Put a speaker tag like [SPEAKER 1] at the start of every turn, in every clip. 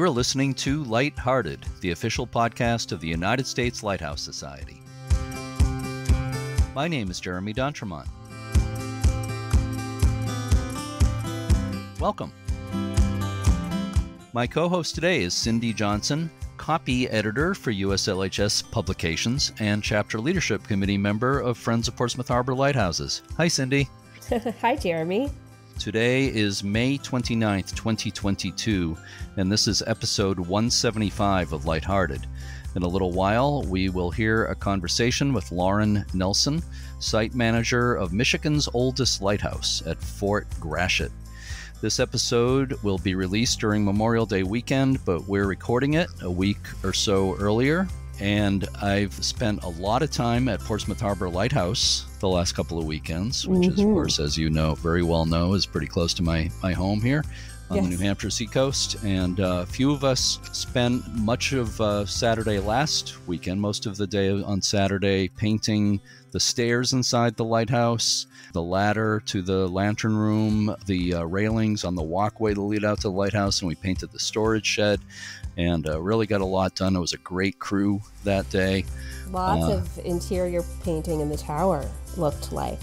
[SPEAKER 1] You are listening to Lighthearted, the official podcast of the United States Lighthouse Society. My name is Jeremy D'Entremont. Welcome. My co host today is Cindy Johnson, copy editor for USLHS Publications and chapter leadership committee member of Friends of Portsmouth Harbor Lighthouses. Hi, Cindy.
[SPEAKER 2] Hi, Jeremy.
[SPEAKER 1] Today is May 29th, 2022, and this is episode 175 of Lighthearted. In a little while, we will hear a conversation with Lauren Nelson, site manager of Michigan's oldest lighthouse at Fort Gratiot. This episode will be released during Memorial Day weekend, but we're recording it a week or so earlier. And I've spent a lot of time at Portsmouth Harbor Lighthouse the last couple of weekends, which mm-hmm. is, of mm-hmm. course, as you know, very well know, is pretty close to my, my home here on yes. the New Hampshire seacoast. And uh, a few of us spent much of uh, Saturday last weekend, most of the day on Saturday, painting the stairs inside the lighthouse, the ladder to the lantern room, the uh, railings on the walkway to lead out to the lighthouse, and we painted the storage shed and uh, really got a lot done. It was a great crew that day.
[SPEAKER 2] Lots uh, of interior painting in the tower looked like.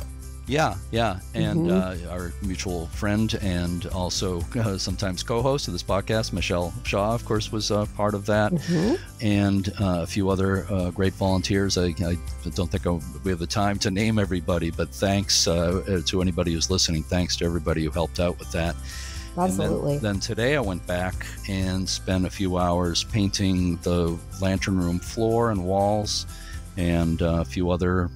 [SPEAKER 1] Yeah, yeah. And mm-hmm. uh, our mutual friend and also uh, sometimes co host of this podcast, Michelle Shaw, of course, was uh, part of that. Mm-hmm. And uh, a few other uh, great volunteers. I, I don't think I'll, we have the time to name everybody, but thanks uh, to anybody who's listening. Thanks to everybody who helped out with that.
[SPEAKER 2] Absolutely.
[SPEAKER 1] Then, then, today I went back and spent a few hours painting the lantern room floor and walls and a few other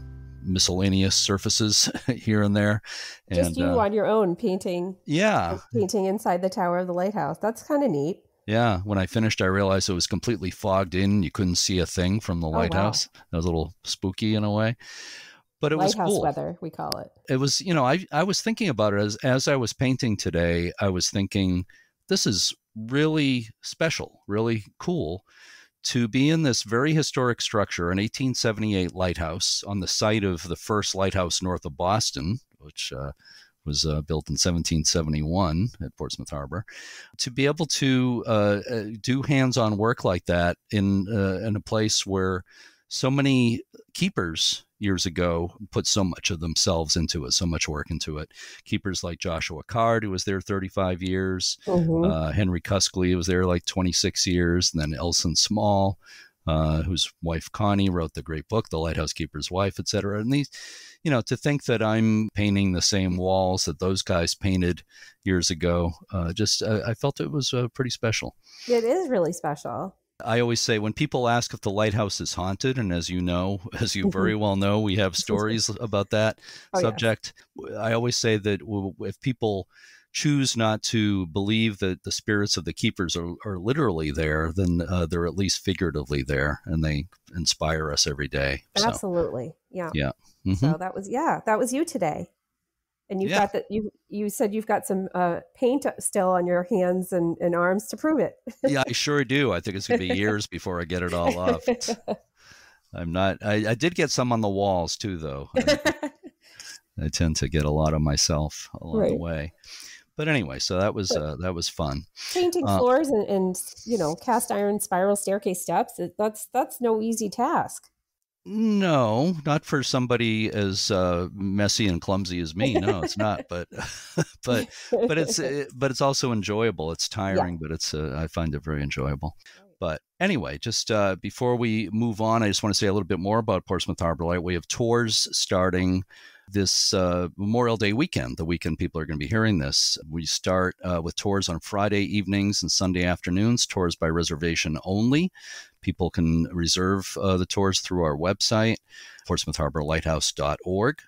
[SPEAKER 1] miscellaneous surfaces here and there.
[SPEAKER 2] And, Just you uh, on your own painting.
[SPEAKER 1] Yeah.
[SPEAKER 2] Painting inside the tower of the lighthouse. That's kind of neat.
[SPEAKER 1] Yeah. When I finished, I realized it was completely fogged in. You couldn't see a thing from the lighthouse. Oh, wow. That was a little spooky in a way. But it
[SPEAKER 2] lighthouse
[SPEAKER 1] was cool.
[SPEAKER 2] weather, we call it.
[SPEAKER 1] It was, you know, I, I was thinking about it as, as I was painting today. I was thinking, this is really special, really cool to be in this very historic structure, an 1878 lighthouse on the site of the first lighthouse north of Boston, which uh, was uh, built in 1771 at Portsmouth Harbor, to be able to uh, uh do hands-on work like that in uh, in a place where so many keepers years ago put so much of themselves into it, so much work into it. Keepers like Joshua Card, who was there 35 years, mm-hmm. uh, Henry Cuskley was there like 26 years, and then Elson Small, uh, whose wife Connie wrote the great book, The Lighthouse Keeper's Wife, etc. And these, you know, to think that I'm painting the same walls that those guys painted years ago, uh, just uh, I felt it was uh, pretty special.
[SPEAKER 2] It is really special.
[SPEAKER 1] I always say when people ask if the lighthouse is haunted, and as you know, as you very well know, we have stories about that oh, subject. Yeah. I always say that if people choose not to believe that the spirits of the keepers are, are literally there, then uh, they're at least figuratively there, and they inspire us every day.
[SPEAKER 2] Absolutely,
[SPEAKER 1] yeah, yeah. Mm-hmm.
[SPEAKER 2] So that was yeah, that was you today and you've yeah. got that you you said you've got some uh, paint still on your hands and, and arms to prove it.
[SPEAKER 1] Yeah i sure do. I think it's going to be years before i get it all off i'm not I, I, did get some on the walls too though. I, I, tend to get a lot of myself along right. the way. But anyway so that was uh, that was fun.
[SPEAKER 2] Painting uh, floors and, and you know cast iron spiral staircase steps that's that's no easy task
[SPEAKER 1] no, not for somebody as uh, messy and clumsy as me. No, it's not. But but but it's it, but it's also enjoyable. It's tiring, yeah. but it's uh, I find it very enjoyable. But anyway, just uh, before we move on, I just want to say a little bit more about Portsmouth Harbor Light. We have tours starting this uh, Memorial Day weekend, the weekend people are going to be hearing this. We start uh, with tours on Friday evenings and Sunday afternoons, tours by reservation only. People can reserve uh, the tours through our website, portsmouthharborlighthouse.org.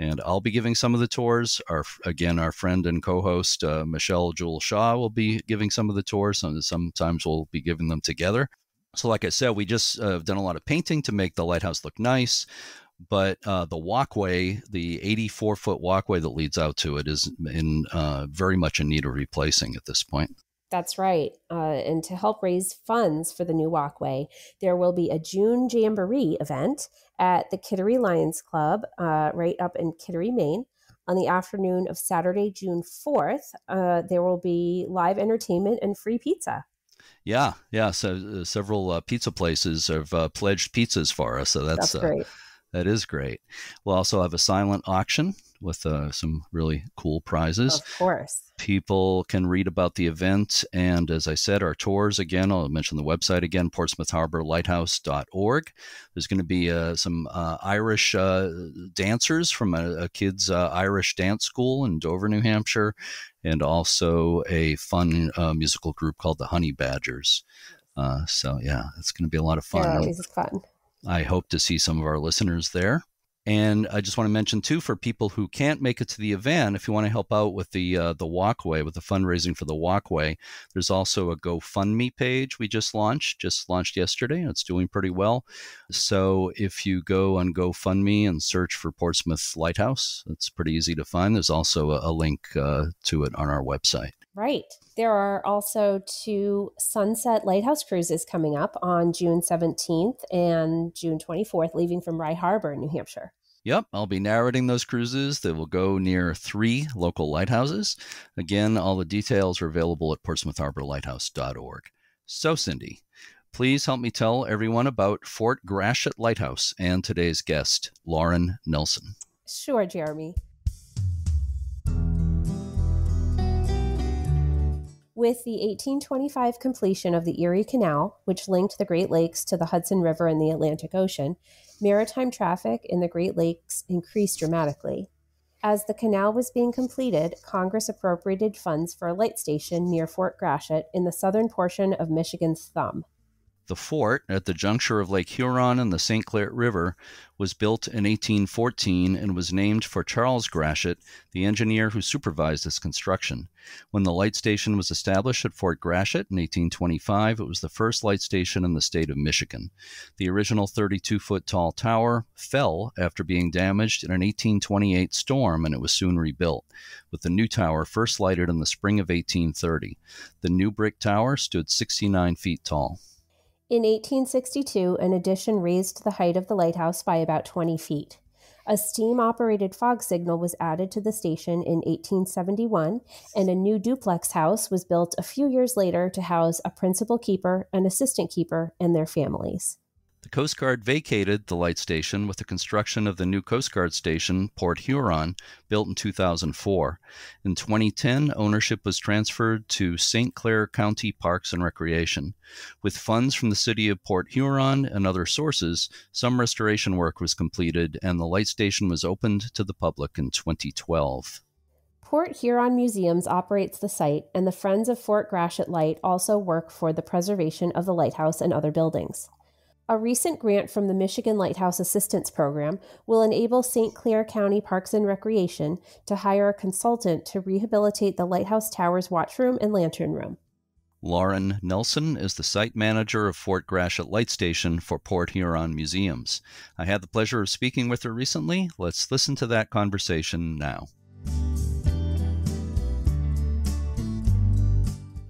[SPEAKER 1] And I'll be giving some of the tours. Our again, our friend and co-host uh, Michelle Jewel Shaw will be giving some of the tours. And sometimes we'll be giving them together. So, like I said, we just uh, done a lot of painting to make the lighthouse look nice but uh, the walkway, the 84 foot walkway that leads out to it, is in uh, very much in need of replacing at this point.
[SPEAKER 2] That's right. Uh, and to help raise funds for the new walkway, there will be a June Jamboree event at the Kittery Lions Club uh, right up in Kittery, Maine. On the afternoon of Saturday, June 4th, uh, there will be live entertainment and free pizza.
[SPEAKER 1] Yeah, yeah. So uh, several uh, pizza places have uh, pledged pizzas for us, so that's,
[SPEAKER 2] that's uh, great.
[SPEAKER 1] That is great. We'll also have a silent auction with uh, some really cool prizes.
[SPEAKER 2] Of course.
[SPEAKER 1] People can read about the event. And as I said, our tours again, I'll mention the website again, Portsmouth Harbor Lighthouse.org. There's going to be uh, some uh, Irish uh, dancers from a, a kids' uh, Irish dance school in Dover, New Hampshire, and also a fun uh, musical group called the Honey Badgers. so, yeah, it's going to be a lot of fun.
[SPEAKER 2] Yeah, fun.
[SPEAKER 1] I hope to see some of our listeners there. And I just want to mention too, for people who can't make it to the event, if you want to help out with the uh, the walkway, with the fundraising for the walkway, there's also a GoFundMe page we just launched, just launched yesterday. It's doing pretty well. So if you go on GoFundMe and search for Portsmouth Lighthouse, it's pretty easy to find. There's also a, a link uh, to it on our website.
[SPEAKER 2] Right. There are also two Sunset Lighthouse cruises coming up on June 17th and June 24th, leaving from Rye Harbor, New Hampshire.
[SPEAKER 1] Yep, I'll be narrating those cruises. They will go near three local lighthouses. Again, all the details are available at portsmouthharborlighthouse.org. So, Cindy, please help me tell everyone about Fort Gratiot Lighthouse and today's guest, Lauren Nelson.
[SPEAKER 2] Sure, Jeremy. With the 1825 completion of the Erie Canal, which linked the Great Lakes to the Hudson River and the Atlantic Ocean, maritime traffic in the Great Lakes increased dramatically. As the canal was being completed, Congress appropriated funds for a light station near Fort Gratiot in the southern portion of Michigan's Thumb.
[SPEAKER 1] The fort, at the juncture of Lake Huron and the St. Clair River, was built in 1814 and was named for Charles Gratiot, the engineer who supervised its construction. When the light station was established at Fort Gratiot in 1825, it was the first light station in the state of Michigan. The original 32 foot tall tower fell after being damaged in an 1828 storm and it was soon rebuilt, with the new tower first lighted in the spring of 1830. The new brick tower stood 69 feet tall.
[SPEAKER 2] In 1862, an addition raised the height of the lighthouse by about 20 feet. A steam operated fog signal was added to the station in 1871, and a new duplex house was built a few years later to house a principal keeper, an assistant keeper, and their families.
[SPEAKER 1] The Coast Guard vacated the light station with the construction of the new Coast Guard station, Port Huron, built in 2004. In 2010, ownership was transferred to St. Clair County Parks and Recreation. With funds from the city of Port Huron and other sources, some restoration work was completed and the light station was opened to the public in 2012.
[SPEAKER 2] Port Huron Museums operates the site, and the Friends of Fort Gratiot Light also work for the preservation of the lighthouse and other buildings. A recent grant from the Michigan Lighthouse Assistance Program will enable St. Clair County Parks and Recreation to hire a consultant to rehabilitate the Lighthouse Tower's watchroom and lantern room.
[SPEAKER 1] Lauren Nelson is the site manager of Fort Gratiot Light Station for Port Huron Museums. I had the pleasure of speaking with her recently. Let's listen to that conversation now.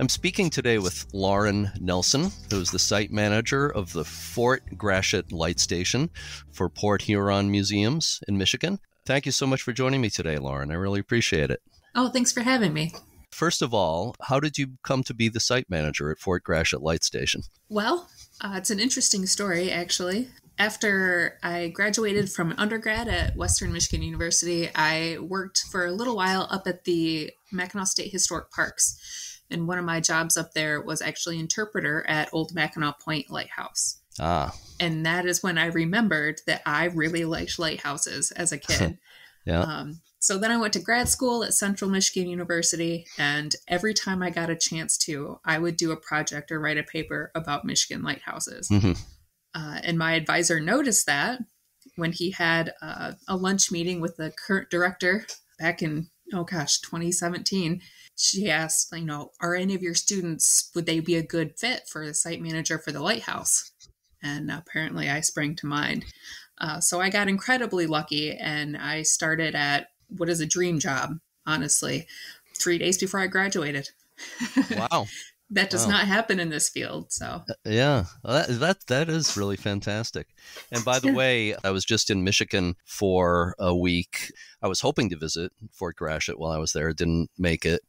[SPEAKER 1] I'm speaking today with Lauren Nelson, who's the site manager of the Fort Gratiot Light Station for Port Huron Museums in Michigan. Thank you so much for joining me today, Lauren. I really appreciate it.
[SPEAKER 3] Oh, thanks for having me.
[SPEAKER 1] First of all, how did you come to be the site manager at Fort Gratiot Light Station?
[SPEAKER 3] Well, uh, it's an interesting story, actually. After I graduated from undergrad at Western Michigan University, I worked for a little while up at the Mackinac State Historic Parks and one of my jobs up there was actually interpreter at Old Mackinac Point Lighthouse.
[SPEAKER 1] Ah.
[SPEAKER 3] And that is when I remembered that I really liked lighthouses as a kid.
[SPEAKER 1] yeah.
[SPEAKER 3] Um, so then I went to grad school at Central Michigan University, and every time I got a chance to, I would do a project or write a paper about Michigan lighthouses. Mm-hmm. Uh, and my advisor noticed that when he had uh, a lunch meeting with the current director back in, oh gosh, 2017 she asked, you know, are any of your students, would they be a good fit for the site manager for the lighthouse? And apparently I sprang to mind. Uh, so I got incredibly lucky and I started at what is a dream job, honestly, three days before I graduated.
[SPEAKER 1] Wow.
[SPEAKER 3] That does wow. not happen in this field. So
[SPEAKER 1] uh, yeah, well, that, that that is really fantastic. And by the way, I was just in Michigan for a week. I was hoping to visit Fort Gratiot while I was there. Didn't make it,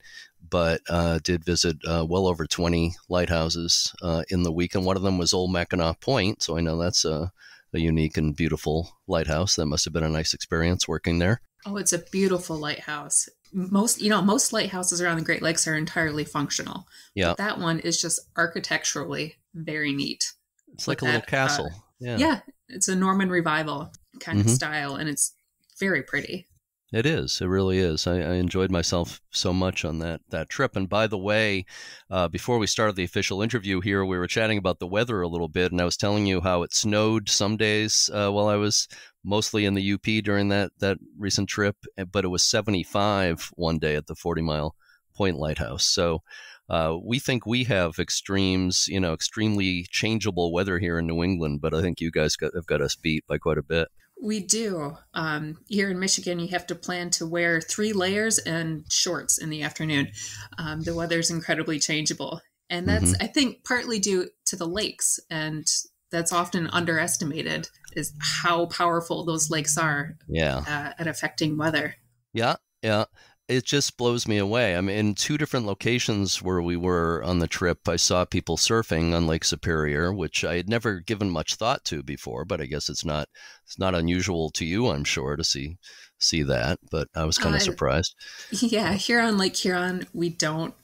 [SPEAKER 1] but uh, did visit uh, well over twenty lighthouses uh, in the week, and one of them was Old Mackinac Point. So I know that's a, a unique and beautiful lighthouse. That must have been a nice experience working there.
[SPEAKER 3] Oh, it's a beautiful lighthouse. Most you know most lighthouses around the great lakes are entirely functional. Yeah. That one is just architecturally very neat.
[SPEAKER 1] It's like a that, little castle. Uh, yeah.
[SPEAKER 3] Yeah it's a norman revival kind mm-hmm. of style and it's very pretty
[SPEAKER 1] it is. It really is. I, I, enjoyed myself so much on that that trip. And by the way, uh, before we started the official interview here, we were chatting about the weather a little bit, and I was telling you how it snowed some days uh, while I was mostly in the UP during that that recent trip, eh, but it was 75 one day at the 40 Mile Point Lighthouse. So. Uh, we think we have extremes, you know, extremely changeable weather here in New England, but I think you guys got, have got us beat by quite a bit.
[SPEAKER 3] We do. Um, here in Michigan, you have to plan to wear three layers and shorts in the afternoon. Um, the weather's incredibly changeable. And that's, mm-hmm. I think, partly due to the lakes. And that's often underestimated is how powerful those lakes are
[SPEAKER 1] yeah.
[SPEAKER 3] Uh, at affecting weather.
[SPEAKER 1] Yeah. Yeah it just blows me away. I mean, in two different locations where we were on the trip, I saw people surfing on Lake Superior, which I had never given much thought to before. But I guess it's not it's not unusual to you, I'm sure, to see see that. But I was kind of uh, surprised.
[SPEAKER 3] Yeah, here on Lake Huron, we don't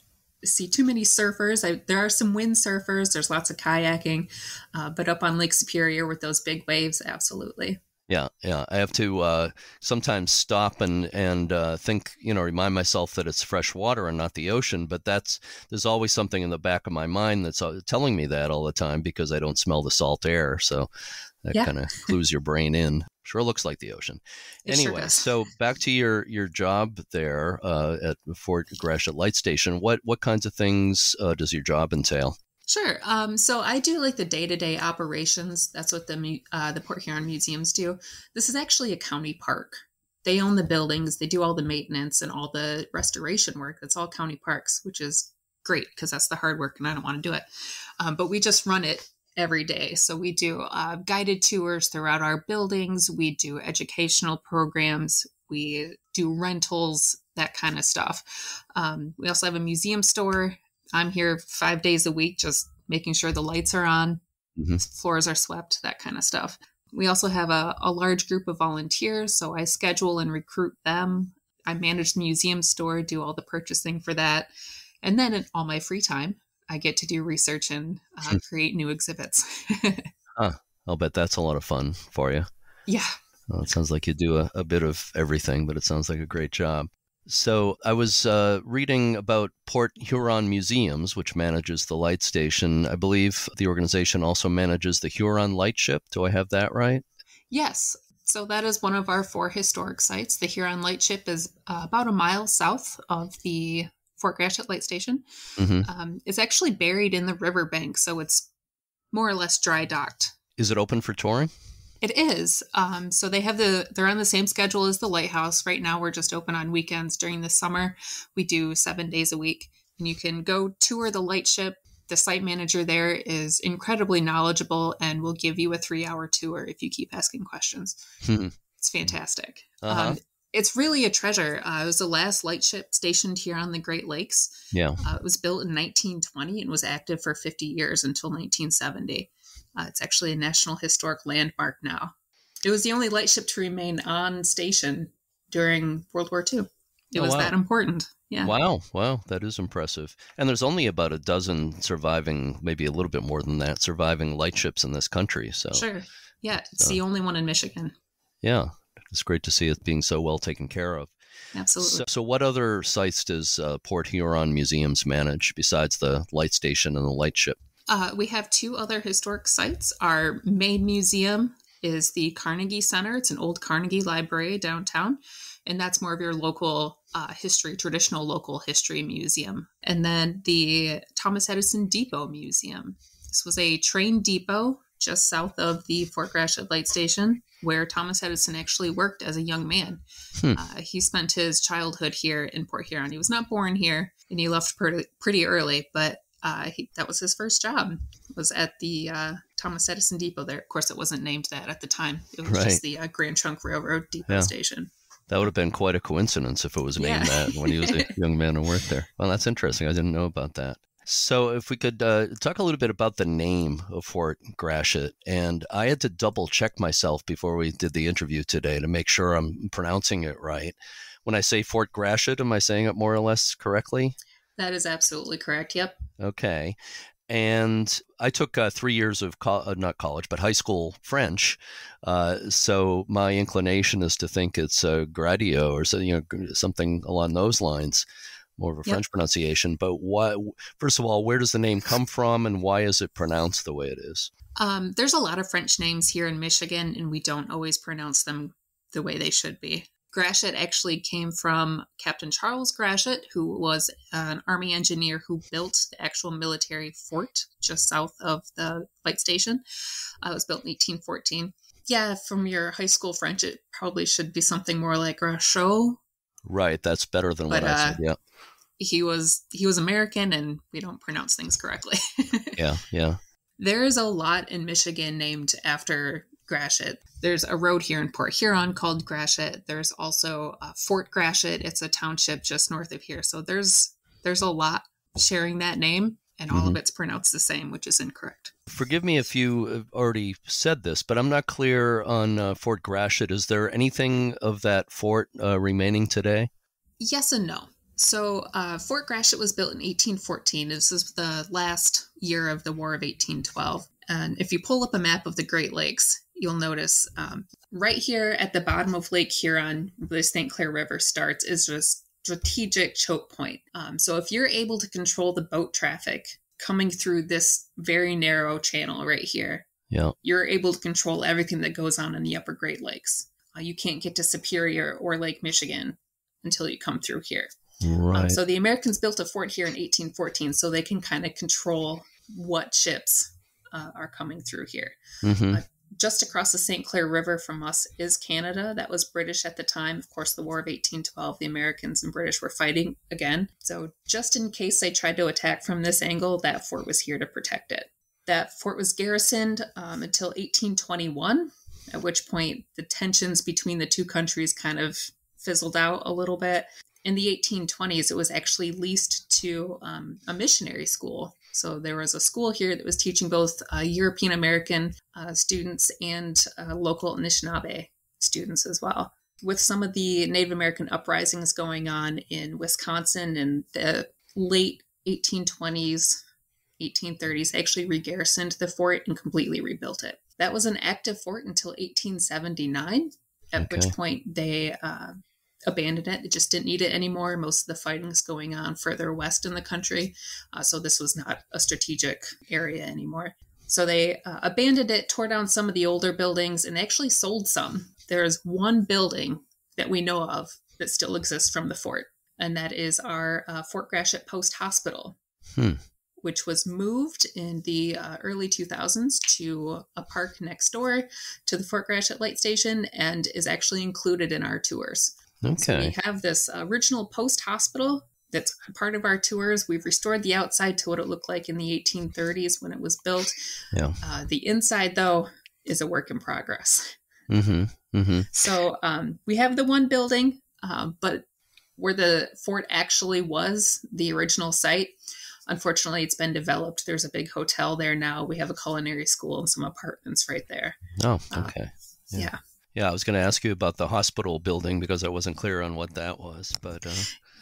[SPEAKER 3] see too many surfers. I, there are some windsurfers. There's lots of kayaking, uh, but up on Lake Superior with those big waves, absolutely.
[SPEAKER 1] Yeah, yeah. I have to uh, sometimes stop and and uh, think, you know, remind myself that it's fresh water and not the ocean. But that's there's always something in the back of my mind that's uh, telling me that all the time because I don't smell the salt air. So that yeah. kind of clues your brain in. Sure looks like the ocean. It anyway, sure so back to your your job there uh, at Fort Gratiot Light Station. What what kinds of things uh, does your job entail?
[SPEAKER 3] Sure. Um, so I do like the day to day operations. That's what the uh, the Port Huron museums do. This is actually a county park. They own the buildings. They do all the maintenance and all the restoration work. That's all county parks, which is great because that's the hard work, and I don't want to do it. Um, but we just run it every day. So we do uh, guided tours throughout our buildings. We do educational programs. We do rentals, that kind of stuff. Um, we also have a museum store I'm here five days a week, just making sure the lights are on, mm-hmm. floors are swept, that kind of stuff. We also have a, a large group of volunteers, so I schedule and recruit them. I manage the museum store, do all the purchasing for that. And then in all my free time, I get to do research and uh, create new exhibits.
[SPEAKER 1] huh. I'll bet that's a lot of fun for you.
[SPEAKER 3] Yeah.
[SPEAKER 1] Well, it sounds like you do a, a bit of everything, but it sounds like a great job. So I was uh, reading about Port Huron Museums, which manages the light station. I believe the organization also manages the Huron Lightship. Do I have that right?
[SPEAKER 3] Yes. So that is one of our four historic sites. The Huron Lightship is uh, about a mile south of the Fort Gratiot Light Station. Mm-hmm. Um, it's actually buried in the riverbank, so it's more or less dry docked.
[SPEAKER 1] Is it open for touring?
[SPEAKER 3] It is. Um, so they have the they're on the same schedule as the lighthouse. Right now we're just open on weekends during the summer. We do seven days a week. And you can go tour the lightship. The site manager there is incredibly knowledgeable and will give you a three hour tour if you keep asking questions. Hmm. It's fantastic. Uh-huh. Um, it's really a treasure. Uh, it was the last lightship stationed here on the Great Lakes.
[SPEAKER 1] Yeah.
[SPEAKER 3] Uh, it was built in 1920 and was active for 50 years until 1970. Uh, it's actually a National Historic Landmark now. It was the only lightship to remain on station during World War II. It oh, was wow. that important. Yeah.
[SPEAKER 1] Wow. Wow. That is impressive. And there's only about a dozen surviving, maybe a little bit more than that, surviving lightships in this country. So
[SPEAKER 3] sure. Yeah. It's so, the only one in Michigan.
[SPEAKER 1] Yeah. It's great to see it being so well taken care of.
[SPEAKER 3] Absolutely.
[SPEAKER 1] So, so what other sites does uh, Port Huron Museums manage besides the light station and the lightship?
[SPEAKER 3] Uh, we have two other historic sites. Our main museum is the Carnegie Center. It's an old Carnegie library downtown, and that's more of your local uh, history, traditional local history museum. And then the Thomas Edison Depot Museum. This was a train depot just south of the Fort Gratiot Light Station, where Thomas Edison actually worked as a young man. Hmm. Uh, he spent his childhood here in Port Huron. He was not born here, and he left pretty, pretty early, but uh, he, that was his first job was at the uh, Thomas Edison Depot there. Of course, it wasn't named that at the time. It was right. just the uh, Grand Trunk Railroad Depot yeah. Station.
[SPEAKER 1] That would have been quite a coincidence if it was named yeah. that when he was a young man and worked there. Well, that's interesting. I didn't know about that. So, if we could uh, talk a little bit about the name of Fort Gratiot, and I had to double check myself before we did the interview today to make sure I'm pronouncing it right. When I say Fort Gratiot, am I saying it more or less correctly?
[SPEAKER 3] That is absolutely correct. Yep.
[SPEAKER 1] Okay. And I took uh, three years of co- uh, not college, but high school French. Uh, so my inclination is to think it's a gradio or so, you know something along those lines more of a yep. French pronunciation. But why? First of all, where does the name come from, and why is it pronounced the way it is?
[SPEAKER 3] Um, there's a lot of French names here in Michigan, and we don't always pronounce them the way they should be. Gratiot actually came from Captain Charles Gratiot, who was an Army engineer who built the actual military fort just south of the light station. Uh, it was built in 1814. Yeah, from your high school French, it probably should be something more like Rachot.
[SPEAKER 1] Right, that's better than but, what I said. Uh, yeah
[SPEAKER 3] he was he was American and we don't pronounce things correctly.
[SPEAKER 1] yeah, yeah.
[SPEAKER 3] There's a lot in Michigan named after Gratiot. There's a road here in Port Huron called Gratiot. There's also uh, Fort Gratiot. It's a township just north of here. So there's there's a lot sharing that name, and all mm-hmm. of it's pronounced the same, which is incorrect.
[SPEAKER 1] Forgive me if you have already said this, but I'm not clear on uh, Fort Gratiot. Is there anything of that fort uh, remaining today?
[SPEAKER 3] Yes and no. So, uh, Fort Gratiot was built in 1814. This is the last year of the War of 1812. And if you pull up a map of the Great Lakes, you'll notice um, right here at the bottom of Lake Huron, where the St. Clair River starts, is a strategic choke point. Um, so, if you're able to control the boat traffic coming through this very narrow channel right here,
[SPEAKER 1] yeah.
[SPEAKER 3] you're able to control everything that goes on in the upper Great Lakes. Uh, you can't get to Superior or Lake Michigan until you come through here.
[SPEAKER 1] Um, right. Um,
[SPEAKER 3] so the Americans built a fort here in 1814, so they can kind of control what ships uh, are coming through here.
[SPEAKER 1] Mm-hmm. Uh,
[SPEAKER 3] just across the St. Clair River from us is Canada. That was British at the time. Of course, the War of 1812, the Americans and British were fighting again. So, just in case they tried to attack from this angle, that fort was here to protect it. That fort was garrisoned um, until 1821, at which point the tensions between the two countries kind of fizzled out a little bit in the 1820s, it was actually leased to um, a missionary school. So there was a school here that was teaching both uh, European American uh, students and uh, local Anishinaabe students as well. With some of the Native American uprisings going on in Wisconsin in the late 1820s, 1830s, they actually regarrisoned the fort and completely rebuilt it. That was an active fort until 1879, at okay. which point they uh, abandoned it. It just didn't need it anymore. Most of the fighting's going on further west in the country. Uh, so this was not a strategic area anymore. So they uh, abandoned it, tore down some of the older buildings, and actually sold some. There's one building that we know of that still exists from the fort, and that is our uh, Fort Gratiot Post Hospital.
[SPEAKER 1] Hmm
[SPEAKER 3] which was moved in the uh, early 2000s to a park next door to the Fort Gratiot Light Station and is actually included in our tours.
[SPEAKER 1] Okay. So
[SPEAKER 3] we have this original post hospital that's part of our tours. We've restored the outside to what it looked like in the 1830s when it was built.
[SPEAKER 1] Yeah.
[SPEAKER 3] Uh, the inside, though, is a work in progress.
[SPEAKER 1] Mm-hmm. Mm-hmm.
[SPEAKER 3] So um, we have the one building, uh, but where the fort actually was, the original site, unfortunately, it's been developed. There's a big hotel there now. We have a culinary school and some apartments right there.
[SPEAKER 1] Oh, okay. Uh,
[SPEAKER 3] yeah. yeah.
[SPEAKER 1] Yeah, I was going to ask you about the hospital building because I wasn't clear on what that was, but uh,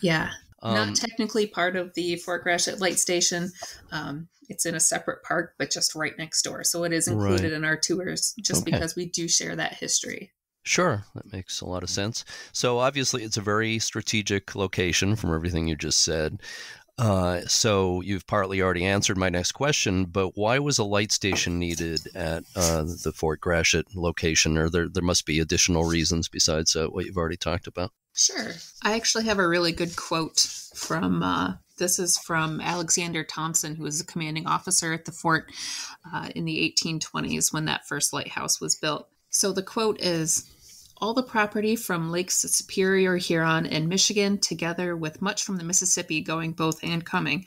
[SPEAKER 3] yeah, um, not technically part of the Fort Gratiot Light Station. Um, it's in a separate park, but just right next door, so it is included right. in our tours, just okay. because we do share that history.
[SPEAKER 1] Sure, that makes a lot of sense. So obviously, it's a very strategic location from everything you just said. Uh, so you've partly already answered my next question, but why was a light station needed at uh, the Fort Gratiot location? Or there there must be additional reasons besides uh, what you've already talked about.
[SPEAKER 3] Sure, I actually have a really good quote from. Uh, this is from Alexander Thompson, who was a commanding officer at the fort uh, in the 1820s when that first lighthouse was built. So the quote is all the property from Lakes Superior, Huron, and Michigan, together with much from the Mississippi going both and coming,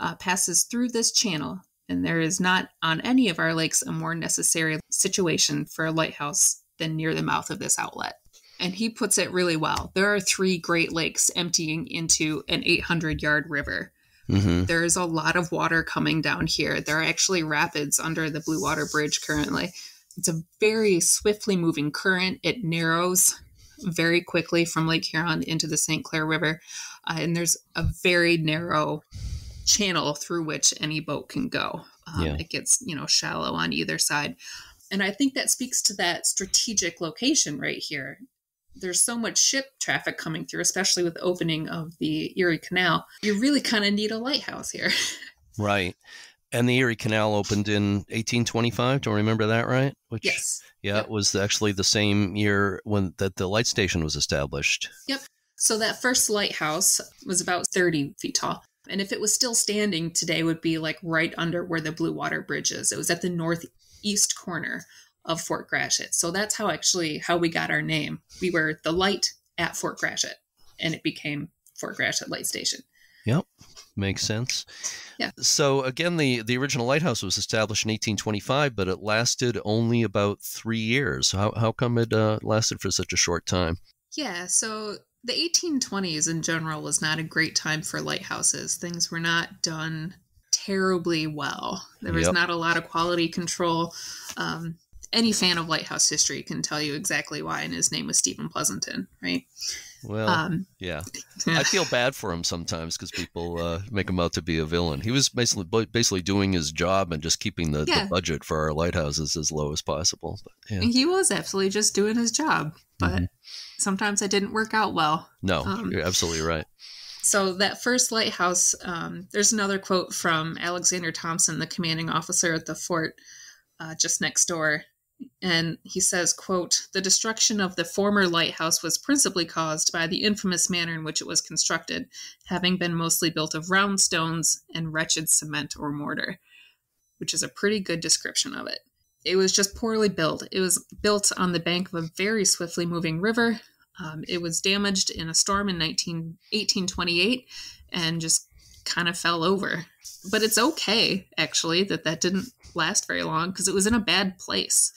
[SPEAKER 3] uh, passes through this channel, and there is not on any of our lakes a more necessary situation for a lighthouse than near the mouth of this outlet. And he puts it really well. There are three Great Lakes emptying into an 800 yard river. Mm-hmm. There is a lot of water coming down here. There are actually rapids under the Blue Water Bridge currently. It's a very swiftly moving current. It narrows very quickly from Lake Huron into the St. Clair River. Uh, and there's a very narrow channel through which any boat can go. Um, yeah. It gets, you know, shallow on either side. And I think that speaks to that strategic location right here. There's so much ship traffic coming through, especially with the opening of the Erie Canal. You really kind of need a lighthouse here.
[SPEAKER 1] right. And the Erie Canal opened in 1825. Do I remember that right?
[SPEAKER 3] Which, yes.
[SPEAKER 1] Yeah, yep. it was actually the same year when that the light station was established.
[SPEAKER 3] Yep. So that first lighthouse was about 30 feet tall. And if it was still standing today, would be like right under where the Blue Water Bridge is. It was at the northeast corner of Fort Gratiot. So that's how actually how we got our name. We were the light at Fort Gratiot, and it became Fort Gratiot Light Station.
[SPEAKER 1] Yep, makes sense.
[SPEAKER 3] Yeah.
[SPEAKER 1] So again, the the original lighthouse was established in 1825, but it lasted only about three years. How how come it uh, lasted for such a short time?
[SPEAKER 3] Yeah. So the 1820s in general was not a great time for lighthouses. Things were not done terribly well. There was yep. not a lot of quality control. Um, any fan of lighthouse history can tell you exactly why, and his name was Stephen Pleasanton, right?
[SPEAKER 1] Well, um, yeah. I feel bad for him sometimes because people uh, make him out to be a villain. He was basically basically doing his job and just keeping the, yeah. the budget for our lighthouses as low as possible. But,
[SPEAKER 3] yeah. He was absolutely just doing his job, but mm-hmm. sometimes it didn't work out well.
[SPEAKER 1] No, um, you're absolutely right.
[SPEAKER 3] So that first lighthouse, um, there's another quote from Alexander Thompson, the commanding officer at the fort uh, just next door and he says quote the destruction of the former lighthouse was principally caused by the infamous manner in which it was constructed having been mostly built of round stones and wretched cement or mortar which is a pretty good description of it. It was just poorly built. It was built on the bank of a very swiftly moving river. Um, it was damaged in a storm in 19, 1828 and just kind of fell over. But it's okay actually that that didn't last very long because it was in a bad place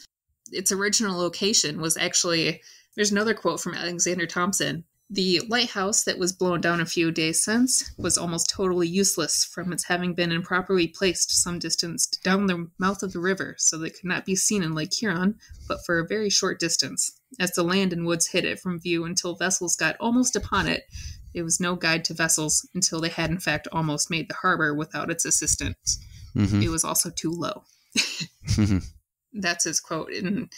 [SPEAKER 3] its original location was actually there's another quote from Alexander Thompson. The lighthouse that was blown down a few days since was almost totally useless from its having been improperly placed some distance down the mouth of the river so that it could not be seen in Lake Huron, but for a very short distance. As the land and woods hid it from view until vessels got almost upon it, it was no guide to vessels until they had in fact almost made the harbor without its assistance. Mm-hmm. It was also too low. That's his quote. And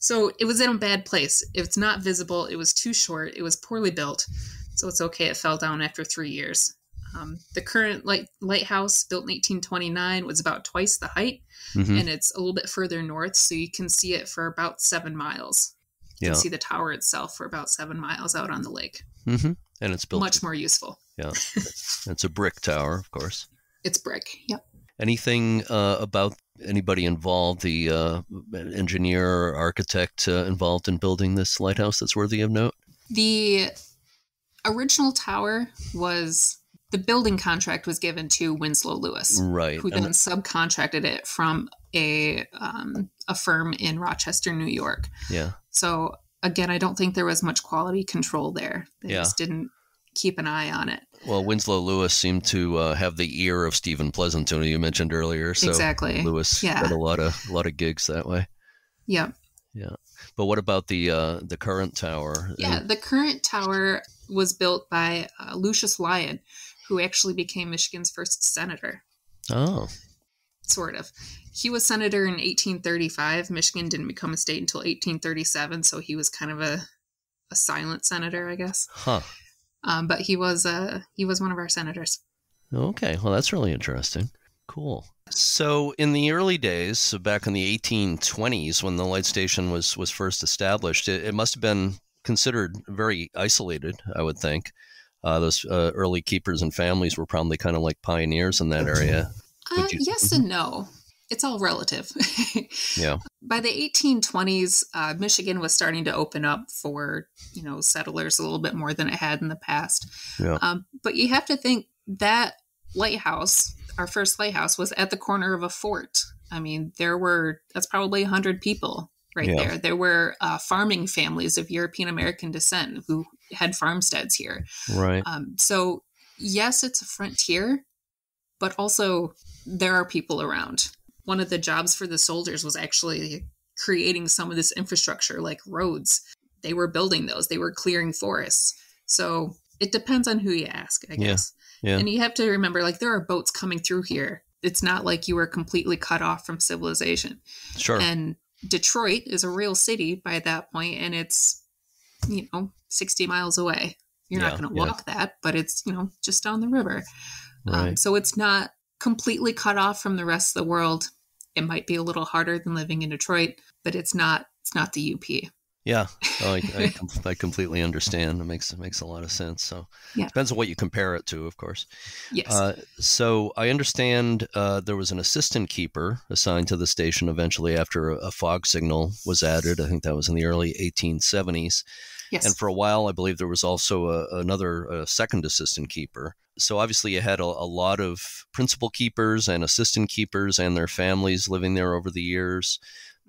[SPEAKER 3] so it was in a bad place. It's not visible. It was too short. It was poorly built. So it's okay. It fell down after three years. Um, the current light, lighthouse, built in 1829, was about twice the height, mm-hmm. and it's a little bit further north, so you can see it for about seven miles. You yeah. can see the tower itself for about seven miles out on the lake.
[SPEAKER 1] Mm-hmm. And it's built
[SPEAKER 3] much more useful.
[SPEAKER 1] Yeah, it's a brick tower, of course.
[SPEAKER 3] It's brick. Yep.
[SPEAKER 1] Anything uh, about anybody involved, the uh, engineer or architect uh, involved in building this lighthouse that's worthy of note?
[SPEAKER 3] The original tower was the building contract was given to Winslow Lewis,
[SPEAKER 1] right?
[SPEAKER 3] Who then and subcontracted it from a um, a firm in Rochester, New York.
[SPEAKER 1] Yeah.
[SPEAKER 3] So again, I don't think there was much quality control there. They yeah. just didn't keep an eye on it.
[SPEAKER 1] Well, Winslow Lewis seemed to uh, have the ear of Stephen Pleasanton, who you mentioned earlier. So
[SPEAKER 3] exactly.
[SPEAKER 1] Lewis yeah. had a lot of a lot of gigs that way.
[SPEAKER 3] Yep.
[SPEAKER 1] Yeah. But what about the uh, the current tower?
[SPEAKER 3] Yeah, the current tower was built by uh, Lucius Lyon, who actually became Michigan's first senator.
[SPEAKER 1] Oh.
[SPEAKER 3] Sort of. He was senator in 1835. Michigan didn't become a state until 1837, so he was kind of a a silent senator, I guess.
[SPEAKER 1] Huh.
[SPEAKER 3] Um, but he was uh, he was one of our senators.
[SPEAKER 1] Okay, well that's really interesting. Cool. So in the early days, so back in the 1820s, when the light station was was first established, it, it must have been considered very isolated. I would think. Uh, those uh, early keepers and families were probably kind of like pioneers in that area.
[SPEAKER 3] Uh, you... yes and no it's all relative.
[SPEAKER 1] yeah.
[SPEAKER 3] By the 1820s, uh, Michigan was starting to open up for you know settlers a little bit more than it had in the past.
[SPEAKER 1] Yeah.
[SPEAKER 3] Um, but you have to think that lighthouse, our first lighthouse, was at the corner of a fort. I mean, there were, that's probably 100 people right yeah. there. There were uh, farming families of European American descent who had farmsteads here.
[SPEAKER 1] Right.
[SPEAKER 3] Um, so, yes, it's a frontier, but also there are people around. One of the jobs for the soldiers was actually creating some of this infrastructure, like roads. They were building those, they were clearing forests. So, it depends on who you ask, I guess. Yeah. yeah. And you have to remember, like, there are boats coming through here. It's not like you were completely cut off from civilization.
[SPEAKER 1] Sure.
[SPEAKER 3] And Detroit is a real city by that point, and it's, you know, 60 miles away. You're yeah, not going to walk that, but it's, you know, just down the river. Um, right. Um, so it's not completely cut off from the rest of the world. It might be a little harder than living in Detroit, but it's not, it's not the UP.
[SPEAKER 1] Yeah, oh, I, I, I, completely understand. It makes it makes a lot of sense. So yeah. depends on what you compare it to, of course.
[SPEAKER 3] Yes. Uh,
[SPEAKER 1] so I understand uh, there was an assistant keeper assigned to the station eventually after a, a, fog signal was added. I think that was in the early 1870s.
[SPEAKER 3] Yes.
[SPEAKER 1] And for a while, I believe there was also a, another a second assistant keeper. So obviously, you had a, a lot of principal keepers and assistant keepers and their families living there over the years.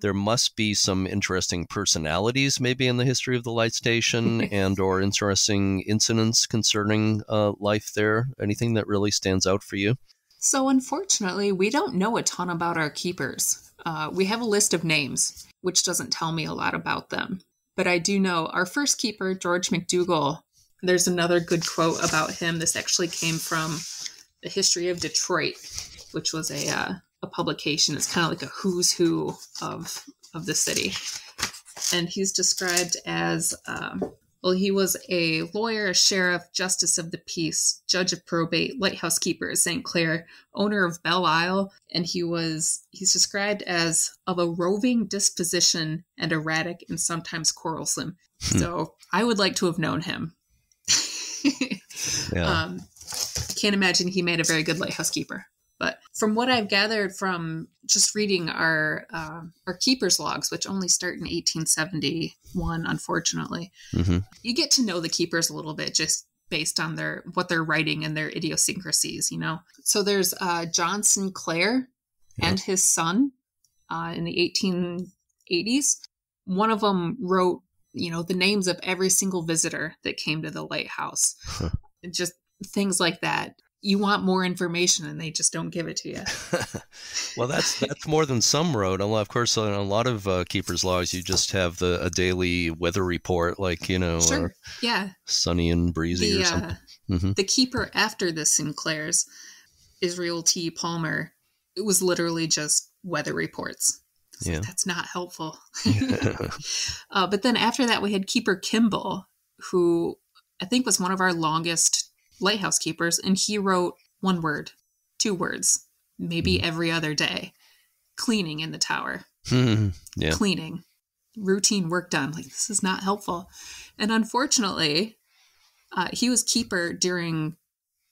[SPEAKER 1] There must be some interesting personalities maybe in the history of the light station and or interesting incidents concerning uh, life there. Anything that really stands out for you?
[SPEAKER 3] So unfortunately we don't know a ton about our keepers. Uh, we have a list of names which doesn't tell me a lot about them but i do know our first keeper george mcdougall there's another good quote about him this actually came from the history of detroit which was a uh, a publication. It's kind of like a who's who of of the city, and he's described as um, well. He was a lawyer, a sheriff, justice of the peace, judge of probate, lighthouse keeper at St. Clair, owner of Belle Isle, and he was he's described as of a roving disposition and erratic and sometimes quarrelsome. Hmm. So I would like to have known him. yeah. Um, can't imagine he made a very good lighthouse keeper. But from what I've gathered from just reading our uh, our keepers logs, which only start in 1871, unfortunately, mm-hmm. you get to know the keepers a little bit just based on their what they're writing and their idiosyncrasies. You know, so there's uh, John Sinclair yeah. and his son uh, in the 1880s. One of them wrote, you know, the names of every single visitor that came to the lighthouse. Just things like that you want more information and they just don't give it to you.
[SPEAKER 1] well, that's that's more than some wrote. Of course, on a lot of uh, keepers logs, you just have the a daily weather report, like you know,
[SPEAKER 3] sure. yeah,
[SPEAKER 1] sunny and breezy the, or something. Uh,
[SPEAKER 3] mm-hmm. The keeper after the Sinclairs, Israel T. Palmer, it was literally just weather reports. So yeah. that's not helpful. uh, but then after that, we had Keeper Kimball, who I think was one of our longest lighthouse keepers, and he wrote one word, two words, maybe mm. every other day cleaning in the tower.
[SPEAKER 1] yeah.
[SPEAKER 3] Cleaning. Routine work done. Like, this is not helpful. And unfortunately, uh, he was keeper during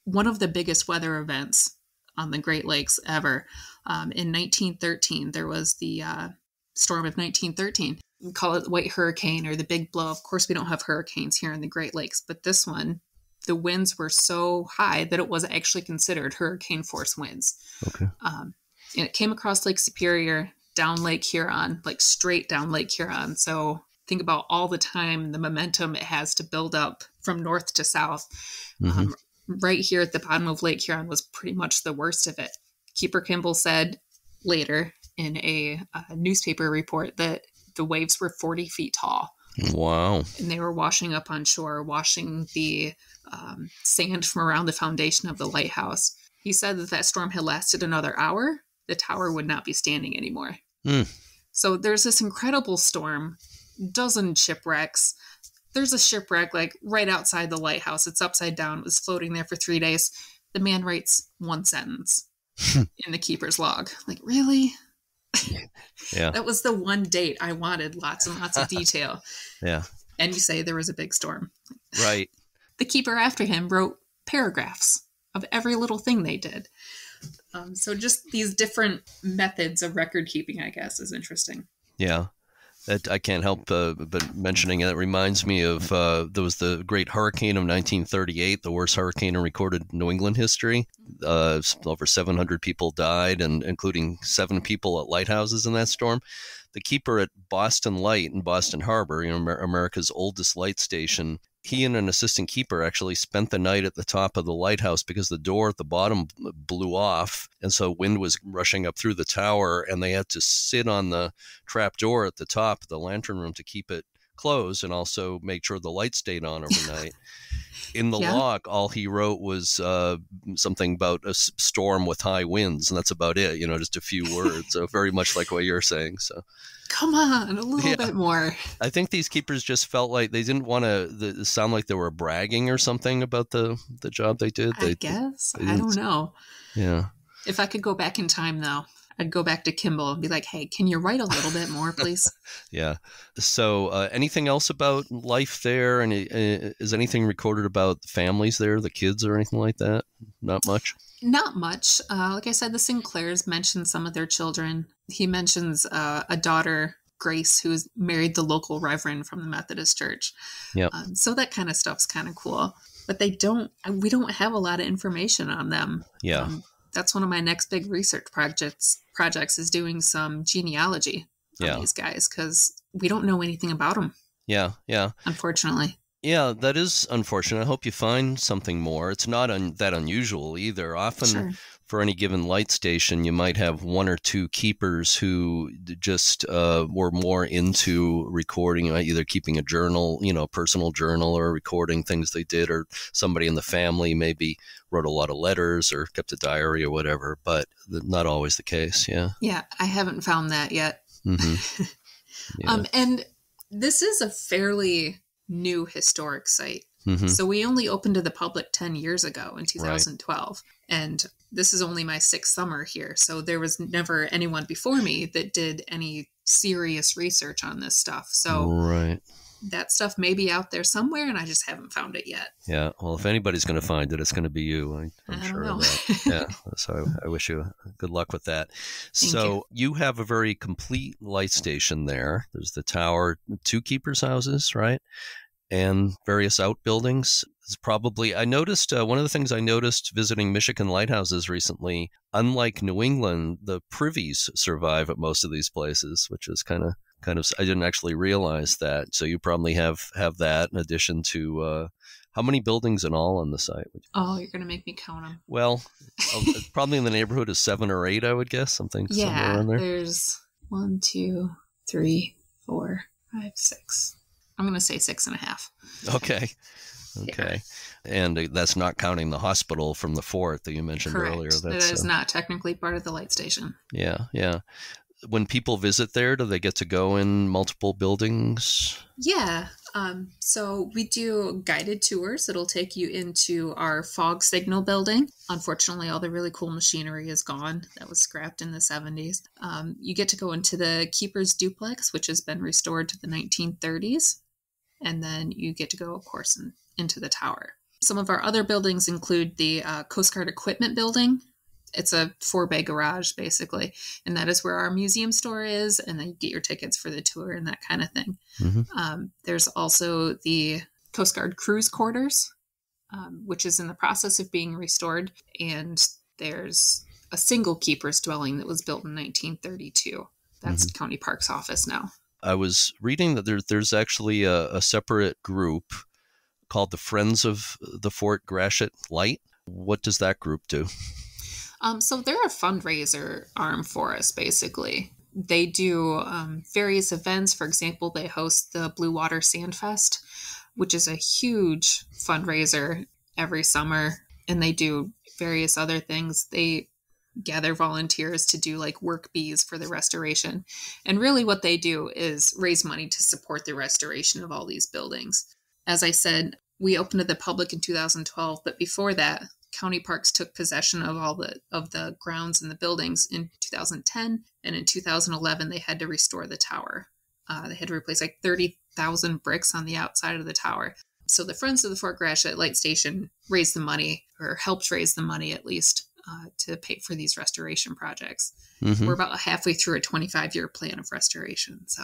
[SPEAKER 3] one of the biggest weather events on the Great Lakes ever. Um, in 1913, there was the uh, storm of 1913. We call it the White Hurricane or the Big Blow. Of course, we don't have hurricanes here in the Great Lakes, but this one the winds were so high that it was actually considered hurricane force winds.
[SPEAKER 1] Okay.
[SPEAKER 3] Um, and it came across Lake Superior, down Lake Huron, like straight down Lake Huron. So think about all the time, the momentum it has to build up from north to south. Mm-hmm. Um, right here at the bottom of Lake Huron was pretty much the worst of it. Keeper Kimball said later in a, a newspaper report that the waves were 40 feet tall.
[SPEAKER 1] Wow.
[SPEAKER 3] And they were washing up on shore, washing the um, sand from around the foundation of the lighthouse. He said that that storm had lasted another hour. The tower would not be standing anymore.
[SPEAKER 1] Mm.
[SPEAKER 3] So there's this incredible storm, dozen shipwrecks. There's a shipwreck like right outside the lighthouse. It's upside down. It was floating there for three days. The man writes one sentence in the keeper's log. Like, really?
[SPEAKER 1] yeah.
[SPEAKER 3] that was the one date I wanted lots and lots of detail.
[SPEAKER 1] yeah.
[SPEAKER 3] And you say there was a big storm.
[SPEAKER 1] Right
[SPEAKER 3] the keeper after him wrote paragraphs of every little thing they did. Um, so just these different methods of record keeping, I guess, is interesting.
[SPEAKER 1] Yeah. That I can't help uh, but mentioning it. it reminds me of uh, there was the great hurricane of 1938, the worst hurricane in recorded New England history. Uh, over 700 people died, and including seven people at lighthouses in that storm. The keeper at Boston Light in Boston Harbor, you know, America's oldest light station, he and an assistant keeper actually spent the night at the top of the lighthouse because the door at the bottom blew off and so wind was rushing up through the tower and they had to sit on the trap door at the top of the lantern room to keep it closed and also make sure the light stayed on overnight in the yeah. log all he wrote was uh, something about a storm with high winds and that's about it you know just a few words so very much like what you're saying so
[SPEAKER 3] come on, a little yeah. bit more.
[SPEAKER 1] I think these keepers just felt like they didn't want to sound like they were bragging or something about the the job they did.
[SPEAKER 3] They,
[SPEAKER 1] I
[SPEAKER 3] guess they I don't know.
[SPEAKER 1] Yeah.
[SPEAKER 3] If I could go back in time, though, I'd go back to Kimball and be like, "Hey, can you write a little bit more, please?"
[SPEAKER 1] yeah. So, uh, anything else about life there? And uh, is anything recorded about the families there, the kids, or anything like that? Not much.
[SPEAKER 3] Not much. Uh, like I said, the Sinclairs mentioned some of their children. He mentions uh, a daughter, Grace, who's married the local reverend from the Methodist Church.
[SPEAKER 1] Yeah.
[SPEAKER 3] Um, so that kind of stuff's kind of cool. But they don't. We don't have a lot of information on them.
[SPEAKER 1] Yeah. Um,
[SPEAKER 3] that's one of my next big research projects. Projects is doing some genealogy on yeah. these guys because we don't know anything about them.
[SPEAKER 1] Yeah. Yeah.
[SPEAKER 3] Unfortunately.
[SPEAKER 1] Yeah, that is unfortunate. I hope you find something more. It's not un- that unusual either. Often, sure. For any given light station, you might have one or two keepers who just uh, were more into recording, either keeping a journal, you know, a personal journal, or recording things they did, or somebody in the family maybe wrote a lot of letters or kept a diary or whatever. But not always the case. Yeah.
[SPEAKER 3] Yeah, I haven't found that yet. Mm-hmm. Yeah. um, and this is a fairly new historic site. Mm-hmm. So we only opened to the public 10 years ago in 2012. Right. And this is only my sixth summer here. So there was never anyone before me that did any serious research on this stuff. So
[SPEAKER 1] right.
[SPEAKER 3] that stuff may be out there somewhere and I just haven't found it yet.
[SPEAKER 1] Yeah. Well, if anybody's going to find it, it's going to be you. I, am sure know. of that. yeah. So I, I, wish you good luck with that.
[SPEAKER 3] Thank
[SPEAKER 1] so you. you have a very complete light station there. There's the tower, two keepers' houses, right? and various outbuildings. It's probably, I noticed uh, one of the things I noticed visiting Michigan lighthouses recently, unlike New England, the privies survive at most of these places, which is kind of kind of I didn't actually realize that. So you probably have have that in addition to uh, how many buildings in all on the site?
[SPEAKER 3] Oh, you're gonna make me count them.
[SPEAKER 1] Well, uh, probably in the neighborhood of seven or eight, I would guess something.
[SPEAKER 3] Yeah,
[SPEAKER 1] there.
[SPEAKER 3] there's one, two, three, four, five, six, I'm going to say six and a half.
[SPEAKER 1] Okay. Okay. Yeah. And that's not counting the hospital from the fort that you mentioned
[SPEAKER 3] Correct.
[SPEAKER 1] earlier.
[SPEAKER 3] That's, it is uh, not technically part of the light station.
[SPEAKER 1] Yeah. Yeah. When people visit there, do they get to go in multiple buildings?
[SPEAKER 3] Yeah. Um, so we do guided tours. It'll take you into our fog signal building. Unfortunately, all the really cool machinery is gone. That was scrapped in the 70s. Um, you get to go into the Keeper's Duplex, which has been restored to the 1930s and then you get to go, of course, in, into the tower. Some of our other buildings include the uh, Coast Guard Equipment Building. It's a four bay garage, basically, and that is where our museum store is, and then you get your tickets for the tour and that kind of thing. Mm-hmm. Um, there's also the Coast Guard Crew's Quarters, um, which is in the process of being restored, and there's a single keeper's dwelling that was built in 1932. That's mm-hmm. County Parks office now.
[SPEAKER 1] I was reading that there, there's actually a, a separate group called the Friends of the Fort Gratiot Light. What does that group do?
[SPEAKER 3] Um, so they're a fundraiser arm for us, basically. They do um, various events. For example, they host the Blue Water Sand Fest, which is a huge fundraiser every summer, and they do various other things. They gather volunteers to do like work bees for the restoration. And really, what they do is raise money to support the restoration of all these buildings. As I said, we opened to the public in 2012, but before that, county parks took possession of all the of the grounds and the buildings in 2010 and in 2011 they had to restore the tower uh, they had to replace like 30,000 bricks on the outside of the tower so the friends of the fort gratiot light station raised the money or helped raise the money at least uh, to pay for these restoration projects. Mm-hmm. We're about halfway through a 25 year plan of restoration. So,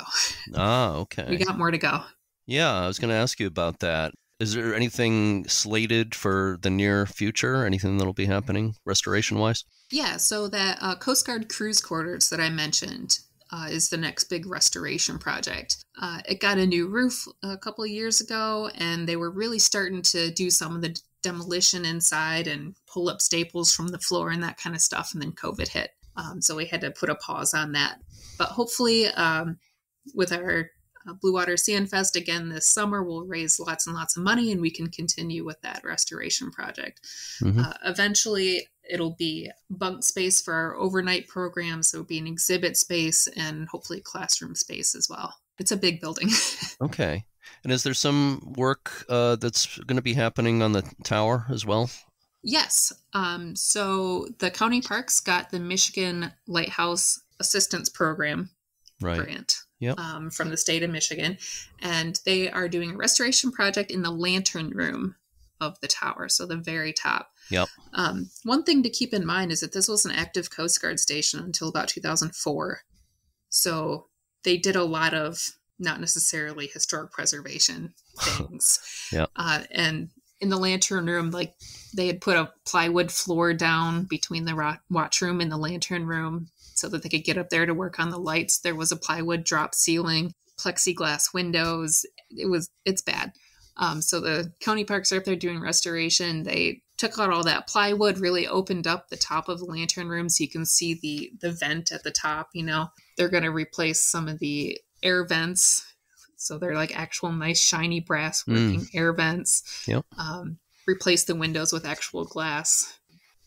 [SPEAKER 1] oh, okay.
[SPEAKER 3] We got more to go.
[SPEAKER 1] Yeah, I was going to ask you about that. Is there anything slated for the near future? Anything that'll be happening restoration wise?
[SPEAKER 3] Yeah, so that uh, Coast Guard crew's quarters that I mentioned uh, is the next big restoration project. Uh, it got a new roof a couple of years ago, and they were really starting to do some of the demolition inside and pull up staples from the floor and that kind of stuff. And then COVID hit. Um, so we had to put a pause on that. But hopefully, um, with our uh, Blue Water Sand Fest again this summer, we'll raise lots and lots of money and we can continue with that restoration project. Mm-hmm. Uh, eventually, it'll be bunk space for our overnight programs. So it'll be an exhibit space and hopefully classroom space as well. It's a big building.
[SPEAKER 1] okay. And is there some work uh, that's going to be happening on the tower as well?
[SPEAKER 3] Yes. Um, so the county parks got the Michigan Lighthouse Assistance Program right. grant yep. um, from the state of Michigan, and they are doing a restoration project in the lantern room of the tower, so the very top.
[SPEAKER 1] Yep.
[SPEAKER 3] Um, one thing to keep in mind is that this was an active Coast Guard station until about 2004, so they did a lot of not necessarily historic preservation things.
[SPEAKER 1] yeah.
[SPEAKER 3] Uh, and in the lantern room, like they had put a plywood floor down between the watch room and the lantern room so that they could get up there to work on the lights. There was a plywood drop ceiling, plexiglass windows. It was it's bad. Um, so the county parks are up there doing restoration. They took out all that plywood, really opened up the top of the lantern room so you can see the the vent at the top. You know, they're going to replace some of the air vents. So they're like actual nice shiny brass hmm. working mm. air vents.
[SPEAKER 1] Yep.
[SPEAKER 3] Um, replace the windows with actual glass.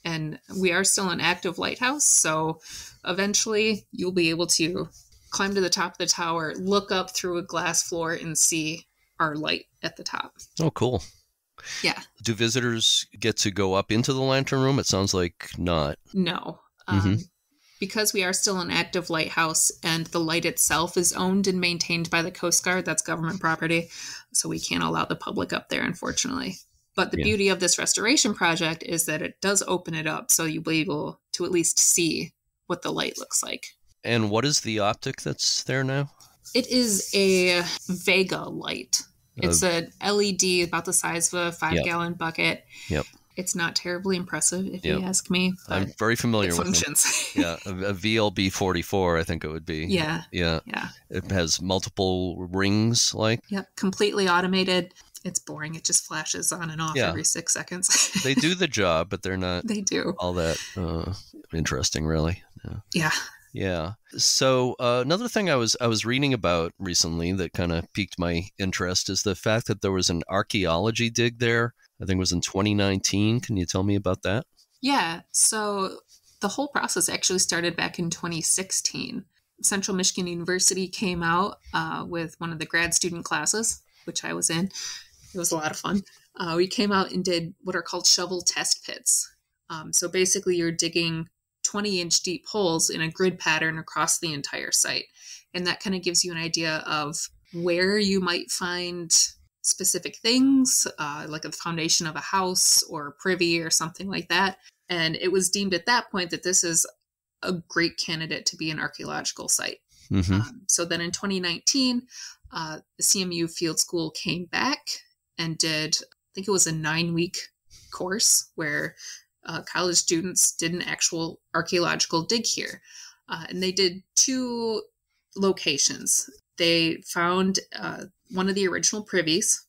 [SPEAKER 3] And we are still an active lighthouse, so eventually you'll be able to climb to the top of the tower, look up through a glass floor, and see our light at the top.
[SPEAKER 1] Oh, cool.
[SPEAKER 3] Yeah.
[SPEAKER 1] Do visitors get to go up into the lantern room? It sounds like not.
[SPEAKER 3] No. Um, mm-hmm because we are still an active lighthouse and the light itself is owned and maintained by the Coast Guard, that's government property. So we can't allow the public up there, unfortunately. But the yeah. beauty of this restoration project is that it does open it up so you'll be able to at least see what the light looks like.
[SPEAKER 1] And what is the optic that's there now?
[SPEAKER 3] It is a Vega light. It's uh, a LED about the size of a five yep. gallon bucket.
[SPEAKER 1] Yep.
[SPEAKER 3] It's not terribly impressive, if yep. you ask me.
[SPEAKER 1] I'm very familiar with functions. yeah, a, a, VLB 44, I think it would be.
[SPEAKER 3] Yeah.
[SPEAKER 1] Yeah.
[SPEAKER 3] Yeah.
[SPEAKER 1] It has multiple rings, like.
[SPEAKER 3] Yep, completely automated. It's boring. It just flashes on and off yeah. every six seconds.
[SPEAKER 1] they do the job, but they're not.
[SPEAKER 3] They do
[SPEAKER 1] all that uh, interesting, really.
[SPEAKER 3] Yeah. Yeah.
[SPEAKER 1] Yeah. So uh, another thing I was I was reading about recently that kind of piqued my interest is the fact that there was an archaeology dig there I think it was in 2019. Can you tell me about that?
[SPEAKER 3] Yeah. So the whole process actually started back in 2016. Central Michigan University came out uh, with one of the grad student classes, which I was in. It was a lot of fun. Uh, we came out and did what are called shovel test pits. Um, so basically, you're digging 20 inch deep holes in a grid pattern across the entire site. And that kind of gives you an idea of where you might find specific things, uh, like a foundation of a house or privy or something like that. And it was deemed at that point that this is a great candidate to be an archaeological site. Mm-hmm. Um, so then in 2019, uh, the CMU Field School came back and did, I think it was a nine week course where uh, college students did an actual archaeological dig here. Uh, and they did two locations. They found uh, one of the original privies.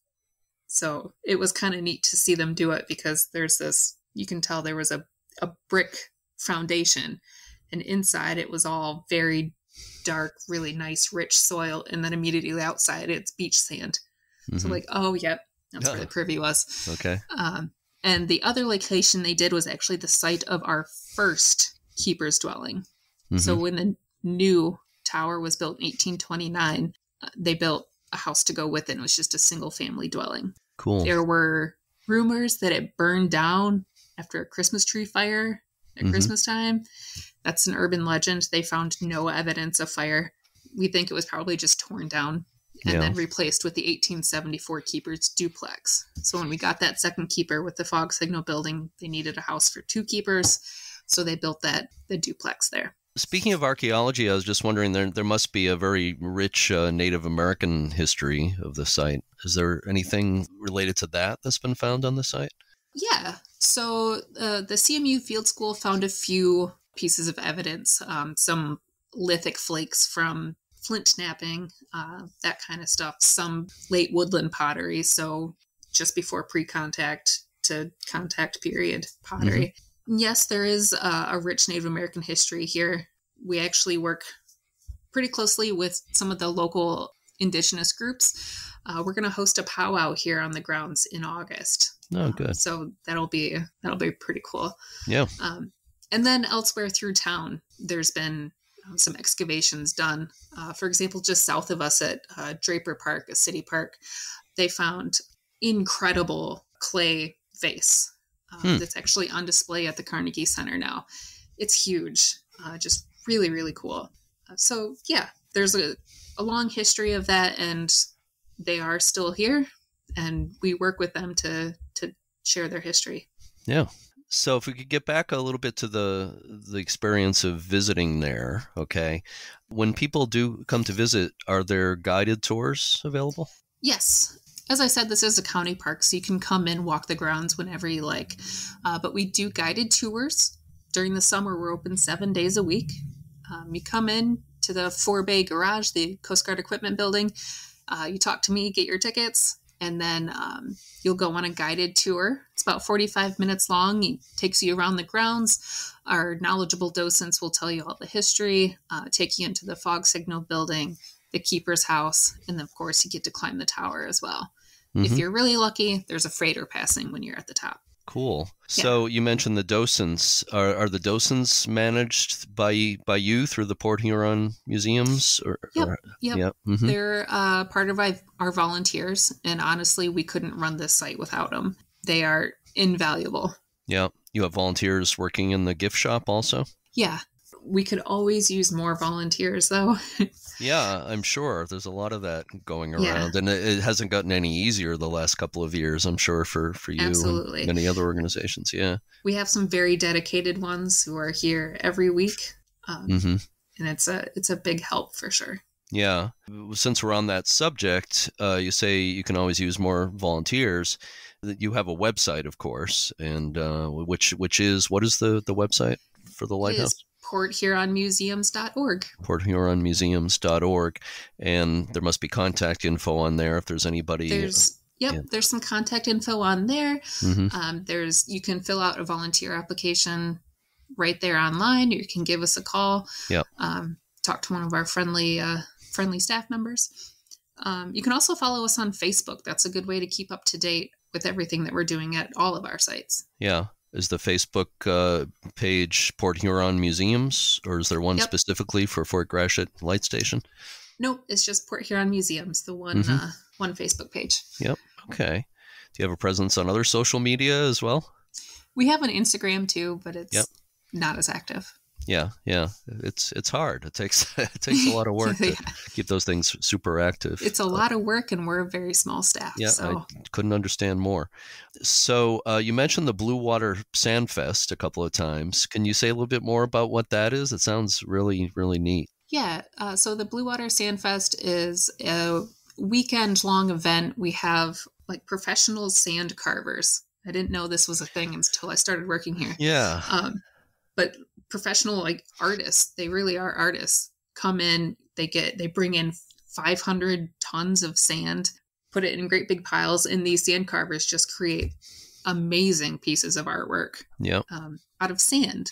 [SPEAKER 3] So it was kind of neat to see them do it because there's this, you can tell there was a, a brick foundation, and inside it was all very dark, really nice, rich soil. And then immediately outside it's beach sand. Mm-hmm. So, like, oh, yep, that's where the privy was.
[SPEAKER 1] Okay.
[SPEAKER 3] Um, and the other location they did was actually the site of our first keeper's dwelling. Mm-hmm. So when the new tower was built in 1829, uh, they built a house to go with it. it was just a single family dwelling.
[SPEAKER 1] Cool.
[SPEAKER 3] There were rumors that it burned down after a Christmas tree fire at mm-hmm. Christmas time. That's an urban legend. They found no evidence of fire. We think it was probably just torn down and yeah. then replaced with the 1874 keeper's duplex. So when we got that second keeper with the fog signal building, they needed a house for two keepers. So they built that the duplex there.
[SPEAKER 1] Speaking of archaeology, I was just wondering there there must be a very rich uh, Native American history of the site. Is there anything related to that that's been found on the site?
[SPEAKER 3] Yeah. So uh, the CMU Field School found a few pieces of evidence, um, some lithic flakes from flint knapping, uh, that kind of stuff, some late woodland pottery. So just before pre contact to contact period pottery. Mm-hmm yes, there is a, a rich Native American history here. We actually work pretty closely with some of the local indigenous groups. Uh, we're going to host a powwow here on the grounds in August.
[SPEAKER 1] Oh, good. Um,
[SPEAKER 3] so that'll be that'll be pretty cool.
[SPEAKER 1] Yeah.
[SPEAKER 3] Um, and then elsewhere through town, there's been some excavations done. Uh, for example, just south of us at uh, Draper Park, a city park, they found incredible clay vase um, hmm. that's actually on display at the Carnegie Center now. It's huge, uh, just really, really cool. Uh, so, yeah, there's a, a long history of that, and they are still here, and we work with them to to share their history.
[SPEAKER 1] Yeah. So if we could get back a little bit to the the experience of visiting there, okay? When people do come to visit, are there guided tours available?
[SPEAKER 3] Yes as I said, this is a county park, so you can come in, walk the grounds whenever you like. Uh, but we do guided tours. During the summer, we're open seven days a week. Um, you come in to the four bay garage, the Coast Guard equipment building. Uh, you talk to me, get your tickets, and then um, you'll go on a guided tour. About 45 minutes long. It takes you around the grounds. Our knowledgeable docents will tell you all the history, uh, take you into the fog signal building, the keeper's house, and of course, you get to climb the tower as well. Mm-hmm. If you're really lucky, there's a freighter passing when you're at the top.
[SPEAKER 1] Cool. Yeah. So you mentioned the docents. Are, are the docents managed by by you through the Port Huron museums? Or,
[SPEAKER 3] yep.
[SPEAKER 1] Or,
[SPEAKER 3] yep. yep. Mm-hmm. They're uh, part of our volunteers, and honestly, we couldn't run this site without them. They are invaluable.
[SPEAKER 1] Yeah. You have volunteers working in the gift shop also.
[SPEAKER 3] Yeah. We could always use more volunteers, though.
[SPEAKER 1] Yeah, I'm sure there's a lot of that going around, yeah. and it, hasn't gotten any easier the last couple of years. I'm sure for for you Absolutely. and many other organizations. Yeah,
[SPEAKER 3] we have some very dedicated ones who are here every week, um, mm-hmm. and it's a it's a big help for sure.
[SPEAKER 1] Yeah, since we're on that subject, uh, you say you can always use more volunteers. You have a website, of course, and uh, which which is what is the the website for the lighthouse?
[SPEAKER 3] porthuronmuseums.org.
[SPEAKER 1] porthuronmuseums.org. And there must be contact info on there if there's anybody.
[SPEAKER 3] There's, yep, yeah. there's some contact info on there. Mm-hmm. Um, there's, you can fill out a volunteer application right there online. You can give us a call.
[SPEAKER 1] Yep.
[SPEAKER 3] Um, talk to one of our friendly, uh, friendly staff members. Um, you can also follow us on Facebook. That's a good way to keep up to date with everything that we're doing at all of our sites.
[SPEAKER 1] Yeah is the Facebook uh, page Port Huron Museums, or is there one yep. specifically for Fort Gratiot Light Station?
[SPEAKER 3] Nope, it's just Port Huron Museums, the one mm-hmm. uh, one Facebook page.
[SPEAKER 1] Yep. Okay. Do you have a presence on other social media as well?
[SPEAKER 3] We have an Instagram too, but it's yep. not as active
[SPEAKER 1] yeah yeah. It's it's hard. It takes it takes a lot of work yeah. to keep those things super active
[SPEAKER 3] it's a uh, lot of work and we're a very small staff
[SPEAKER 1] yeah
[SPEAKER 3] so.
[SPEAKER 1] i couldn't understand more. So uh, you mentioned the blue water sand fest a couple of times. Can you say a little bit more about what that is? It sounds really really neat.
[SPEAKER 3] Yeah uh, so the blue water sand fest is a weekend long event. We have like professional sand carvers. I didn't know this was a thing until i started working here.
[SPEAKER 1] Yeah.
[SPEAKER 3] Um, but professional like artists. They really are artists. Come in they get they bring in 500 tons of sand put it in great big piles and these sand carvers just create amazing pieces of artwork
[SPEAKER 1] yep.
[SPEAKER 3] um, out of sand.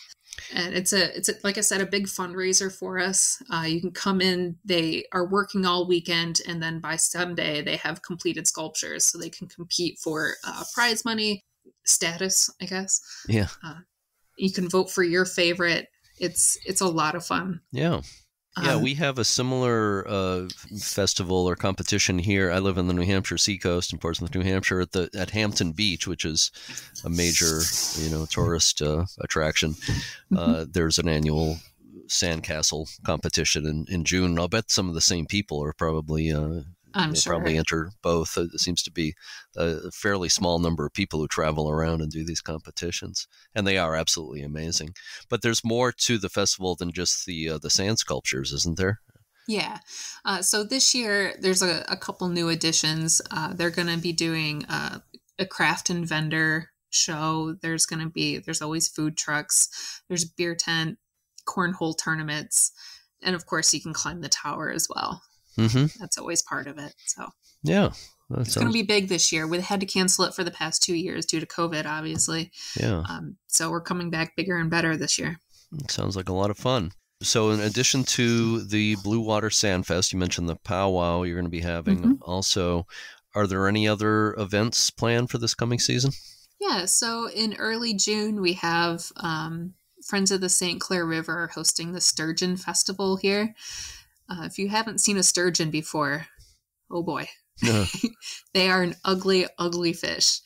[SPEAKER 3] And it's a it's a, like i said a big fundraiser for us. Uh, you can come in they are working all weekend and then by sunday they have completed sculptures so they can compete for uh, prize money status i guess.
[SPEAKER 1] Yeah.
[SPEAKER 3] Uh, you can vote for your favorite. It's it's a lot of fun.
[SPEAKER 1] Yeah. Yeah, um, we have a similar uh, festival or competition here. I live in the New Hampshire seacoast in Portsmouth, New Hampshire, at the at Hampton Beach, which is a major, you know, tourist uh, attraction. Mm-hmm. Uh, there's an annual sandcastle competition in, in June. I'll bet some of the same people are probably uh,
[SPEAKER 3] I'm
[SPEAKER 1] You'll
[SPEAKER 3] sure.
[SPEAKER 1] probably enter both. There seems to be a fairly small number of people who travel around and do these competitions, and they are absolutely amazing. But there's more to the festival than just the uh, the sand sculptures, isn't there?
[SPEAKER 3] Yeah. Uh, so this year, there's a, a couple new additions. Uh, they're going to be doing uh, a craft and vendor show. There's going to be, there's always food trucks, there's beer tent, cornhole tournaments. And of course, you can climb the tower as well.
[SPEAKER 1] Mm-hmm.
[SPEAKER 3] That's always part of it. So
[SPEAKER 1] Yeah.
[SPEAKER 3] It's going to be big this year. We had to cancel it for the past two years due to COVID, obviously.
[SPEAKER 1] yeah.
[SPEAKER 3] Um, so we're coming back bigger and better this year.
[SPEAKER 1] It Sounds like a lot of fun. So, in addition to the Blue Water Sand Fest, you mentioned the powwow you're going to be having.
[SPEAKER 3] Mhm.
[SPEAKER 1] Also, are there any other events planned for this coming season?
[SPEAKER 3] Yeah, so in early June, we have um, Friends of the St. Clair River hosting the Sturgeon Festival here. Uh, if you haven't seen a sturgeon before, oh boy,
[SPEAKER 1] Yeah.
[SPEAKER 3] they are an ugly, ugly fish.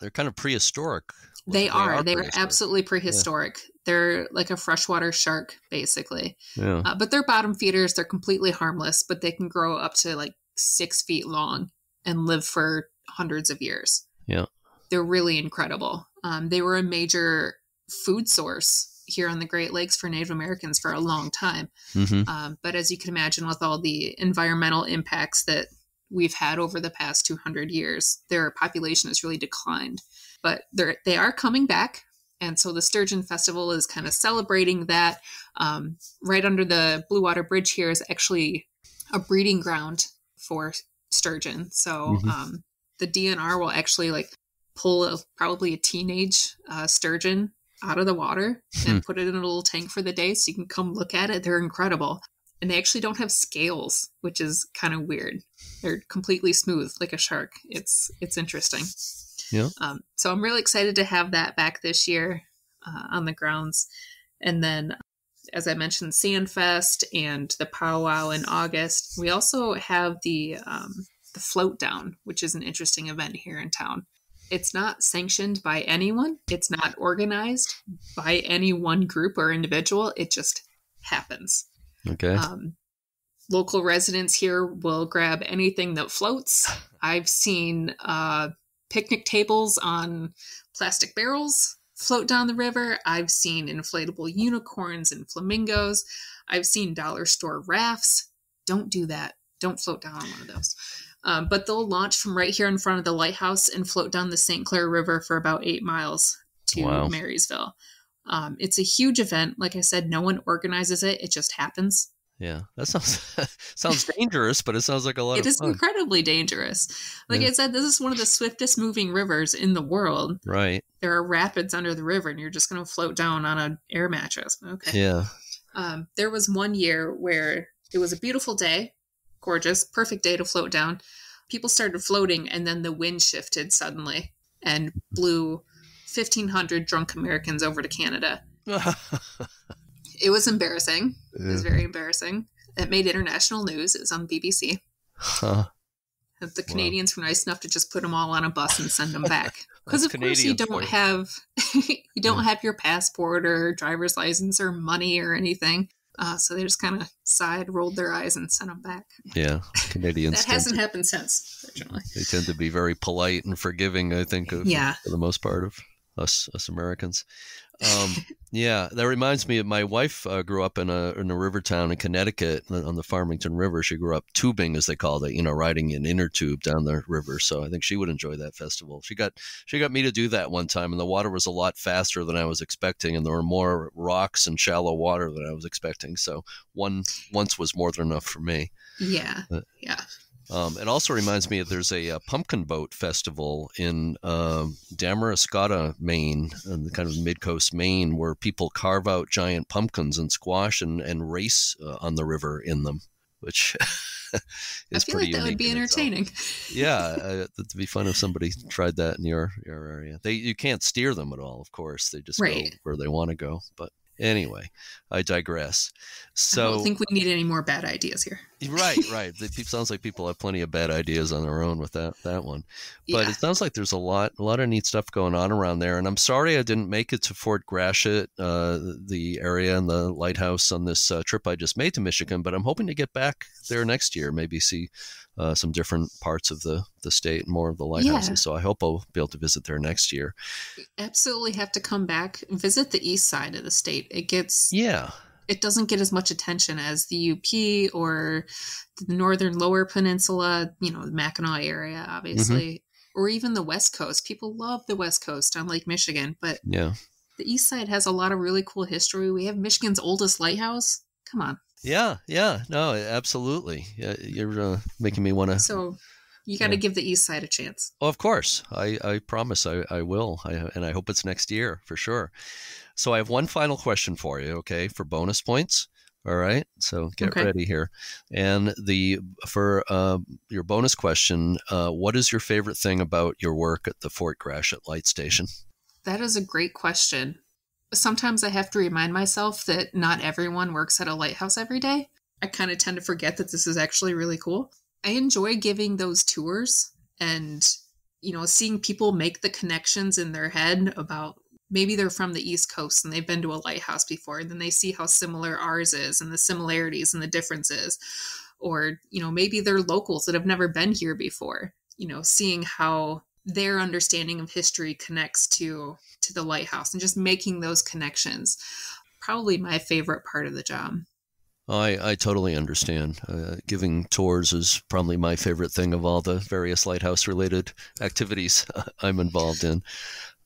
[SPEAKER 1] They're kind of prehistoric.
[SPEAKER 3] They, are. They are absolutely prehistoric. They're like a freshwater shark, basically.
[SPEAKER 1] Yeah.
[SPEAKER 3] Uh, but they're bottom feeders. They're completely harmless, but they can grow up to like six feet long and live for hundreds of years.
[SPEAKER 1] Yeah.
[SPEAKER 3] They're really incredible. Um, they were a major food source here on the Great Lakes for Native Americans for a long time.
[SPEAKER 1] Mm-hmm.
[SPEAKER 3] Um, but as you can imagine, with all the environmental impacts that we've had over the past 200 years, their population has really declined. But they're, they are coming back. And so the Sturgeon Festival is kind of celebrating that. Um, right under the Blue Water Bridge here is actually a breeding ground for sturgeon. So
[SPEAKER 1] Mhm.
[SPEAKER 3] um, the DNR will actually like pull a, probably a teenage uh, sturgeon out of the water and put it in a little tank for the day so you can come look at it. They're incredible. And they actually don't have scales, which is kind of weird. They're completely smooth like a shark. It's it's interesting.
[SPEAKER 1] Yeah.
[SPEAKER 3] Um, so I'm really excited to have that back this year uh, on the grounds. And then, as I mentioned, Sandfest and the powwow in August. We also have the um, the float down, which is an interesting event here in town. It's not sanctioned by anyone. It's not organized by any one group or individual. It just happens.
[SPEAKER 1] Okay.
[SPEAKER 3] Um, local residents here will grab anything that floats. I've seen uh, picnic tables on plastic barrels float down the river. I've seen inflatable unicorns and flamingos. I've seen dollar store rafts. Don't do that. Don't float down on one of those. Um, but they'll launch from right here in front of the lighthouse and float down the St. Clair River for about eight miles to
[SPEAKER 1] Wow.
[SPEAKER 3] Marysville. Um, it's a huge event. Like I said, no one organizes it. It just happens.
[SPEAKER 1] yeah. That sounds sounds dangerous, but it sounds like a lot
[SPEAKER 3] It is
[SPEAKER 1] fun.
[SPEAKER 3] incredibly dangerous. Like
[SPEAKER 1] Yeah.
[SPEAKER 3] I said, this is one of the swiftest moving rivers in the world.
[SPEAKER 1] right.
[SPEAKER 3] There are rapids under the river, and you're just going to float down on an air mattress. Okay.
[SPEAKER 1] Yeah.
[SPEAKER 3] Um, there was one year where it was a beautiful day, gorgeous, perfect day to float down. People started floating, and then the wind shifted suddenly and blew 1,500 drunk Americans over to Canada. It was embarrassing. It was very embarrassing. It made international news. It was on BBC.
[SPEAKER 1] Huh.
[SPEAKER 3] the Canadians were nice enough to just put them all on a bus and send them back. Because of course you don't have you don't have your passport or driver's license or money or anything. Uh, so they just kind of sighed, rolled their eyes, and sent them back.
[SPEAKER 1] Yeah. Canadians
[SPEAKER 3] That hasn't
[SPEAKER 1] to,
[SPEAKER 3] happened since, fortunately.
[SPEAKER 1] they tend to be very polite and forgiving. I think. Of,
[SPEAKER 3] Yeah.
[SPEAKER 1] For the most part of us us Americans. Um, yeah, that reminds me of my wife uh, grew up in a in a river town in Connecticut on the Farmington River. She grew up tubing, as they called it, you know, riding an inner tube down the river. So I think she would enjoy that festival. She got she got me to do that one time, and the water was a lot faster than I was expecting, and there were more rocks and shallow water than I was expecting. So one once was more than enough for me.
[SPEAKER 3] Yeah,
[SPEAKER 1] Uh,
[SPEAKER 3] yeah.
[SPEAKER 1] Um, it also reminds me that there's a, uh pumpkin boat festival in um Damariscotta, Maine, in the kind of mid coast Maine, where people carve out giant pumpkins and squash and, and race uh, on the river in them, which
[SPEAKER 3] I
[SPEAKER 1] is
[SPEAKER 3] feel
[SPEAKER 1] pretty
[SPEAKER 3] like that would be entertaining.
[SPEAKER 1] Yeah, uh, it'd be fun if somebody tried that in your, your area. They you can't steer them at all, of course. They just go where they want to go. But anyway, I digress. So I
[SPEAKER 3] don't think we need any more bad ideas here.
[SPEAKER 1] right, right. It sounds like people have plenty of bad ideas on their own with that that one. But yeah. it sounds like there's a lot a lot of neat stuff going on around there. And I'm sorry I didn't make it to Fort Gratiot, uh, the area and the lighthouse on this uh, trip I just made to Michigan. But I'm hoping to get back there next year. Maybe see uh, some different parts of the the state, more of the lighthouses. Yeah. So I hope I'll be able to visit there next year.
[SPEAKER 3] Absolutely have to come back visit the east side of the state. It gets
[SPEAKER 1] yeah
[SPEAKER 3] it doesn't get as much attention as the UP or the northern lower peninsula, you know, the Mackinac area, obviously, mm-hmm. or even the West Coast. People love the West Coast on Lake Michigan, but
[SPEAKER 1] yeah,
[SPEAKER 3] the East Side has a lot of really cool history. We have Michigan's oldest lighthouse. Come on.
[SPEAKER 1] Yeah, yeah, no, absolutely. Yeah, you're uh, making me want to.
[SPEAKER 3] So you got to yeah. give the East Side a chance.
[SPEAKER 1] Oh, of course. I, I promise I, I will. I, and I hope it's next year for sure. So I have one final question for you, okay, for bonus points. All right, so get okay. ready here. And the for uh, your bonus question, uh, what is your favorite thing about your work at the Fort Gratiot Light Station?
[SPEAKER 3] That is a great question. Sometimes I have to remind myself that not everyone works at a lighthouse every day. I kind of tend to forget that this is actually really cool. I enjoy giving those tours and you know seeing people make the connections in their head about maybe they're from the East Coast and they've been to a lighthouse before, and then they see how similar ours is and the similarities and the differences. Or, you know, maybe they're locals that have never been here before, you know, seeing how their understanding of history connects to to the lighthouse and just making those connections probably my favorite part of the job
[SPEAKER 1] I, I totally understand. Uh, giving tours is probably my favorite thing of all the various lighthouse related activities I'm involved in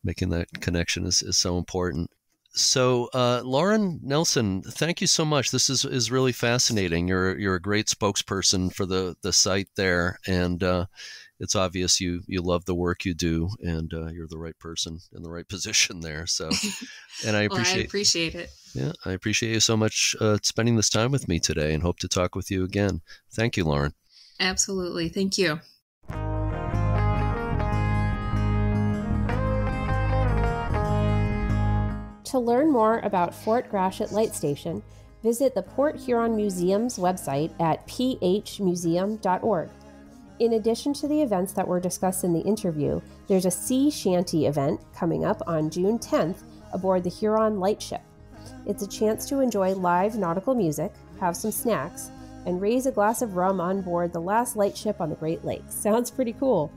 [SPEAKER 1] making that connection is, is so important. So, uh, Lauren Nelson, thank you so much. This is, is really fascinating. You're you're a great spokesperson for the, the site there, and uh, it's obvious you you love the work you do, and uh, you're the right person in the right position there. So, and I appreciate well, I
[SPEAKER 3] appreciate it.
[SPEAKER 1] Yeah, I appreciate you so much uh, spending this time with me today, and hope to talk with you again. Thank you, Lauren.
[SPEAKER 3] Absolutely, thank you.
[SPEAKER 2] To learn more about Fort Gratiot Light Station, visit the Port Huron Museum's website at phmuseum.org. In addition to the events that were discussed in the interview, there's a sea shanty event coming up on June 10th aboard the Huron Lightship. It's a chance to enjoy live nautical music, have some snacks, and raise a glass of rum on board the last lightship on the Great Lakes. Sounds pretty cool.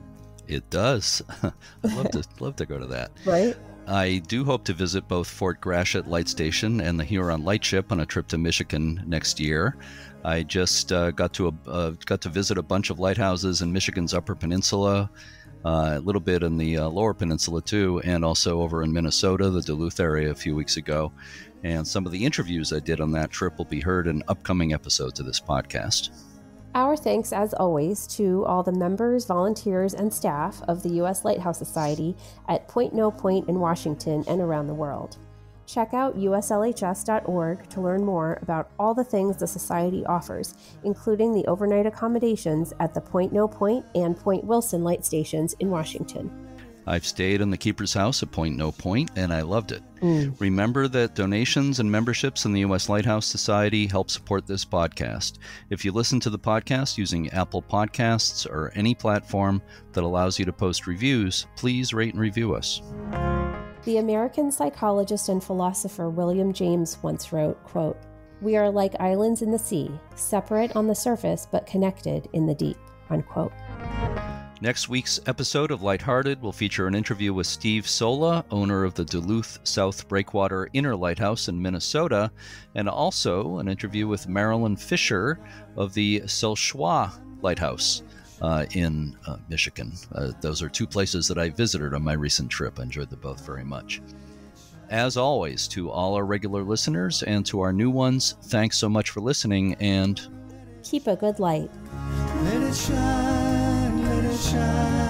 [SPEAKER 1] It does. I'd love to love to go to that.
[SPEAKER 2] Right?
[SPEAKER 1] I do hope to visit both Fort Gratiot Light Station and the Huron Lightship on a trip to Michigan next year. I just uh, got to a, uh, got to visit a bunch of lighthouses in Michigan's Upper Peninsula, uh, a little bit in the uh, Lower Peninsula too, and also over in Minnesota, the Duluth area, a few weeks ago. And some of the interviews I did on that trip will be heard in upcoming episodes of this podcast.
[SPEAKER 2] Our thanks, as always, to all the members, volunteers, and staff of the U.S. Lighthouse Society at Point No Point in Washington and around the world. Check out uslhs.org to learn more about all the things the Society offers, including the overnight accommodations at the Point No Point and Point Wilson light stations in Washington.
[SPEAKER 1] I've stayed in the Keeper's House at Point No Point, and I loved it.
[SPEAKER 2] Mm.
[SPEAKER 1] Remember that donations and memberships in the U.S. Lighthouse Society help support this podcast. If you listen to the podcast using Apple Podcasts or any platform that allows you to post reviews, please rate and review us.
[SPEAKER 2] The American psychologist and philosopher William James once wrote, quote, "We are like islands in the sea, separate on the surface but connected in the deep." Unquote.
[SPEAKER 1] Next week's episode of Lighthearted will feature an interview with Steve Sola, owner of the Duluth South Breakwater Inner Lighthouse in Minnesota, and also an interview with Marilyn Fisher of the Seul Choix Lighthouse uh, in uh, Michigan. Uh, those are two places that I visited on my recent trip. I enjoyed them both very much. As always, to all our regular listeners and to our new ones, thanks so much for listening and
[SPEAKER 2] keep a good light
[SPEAKER 1] 山。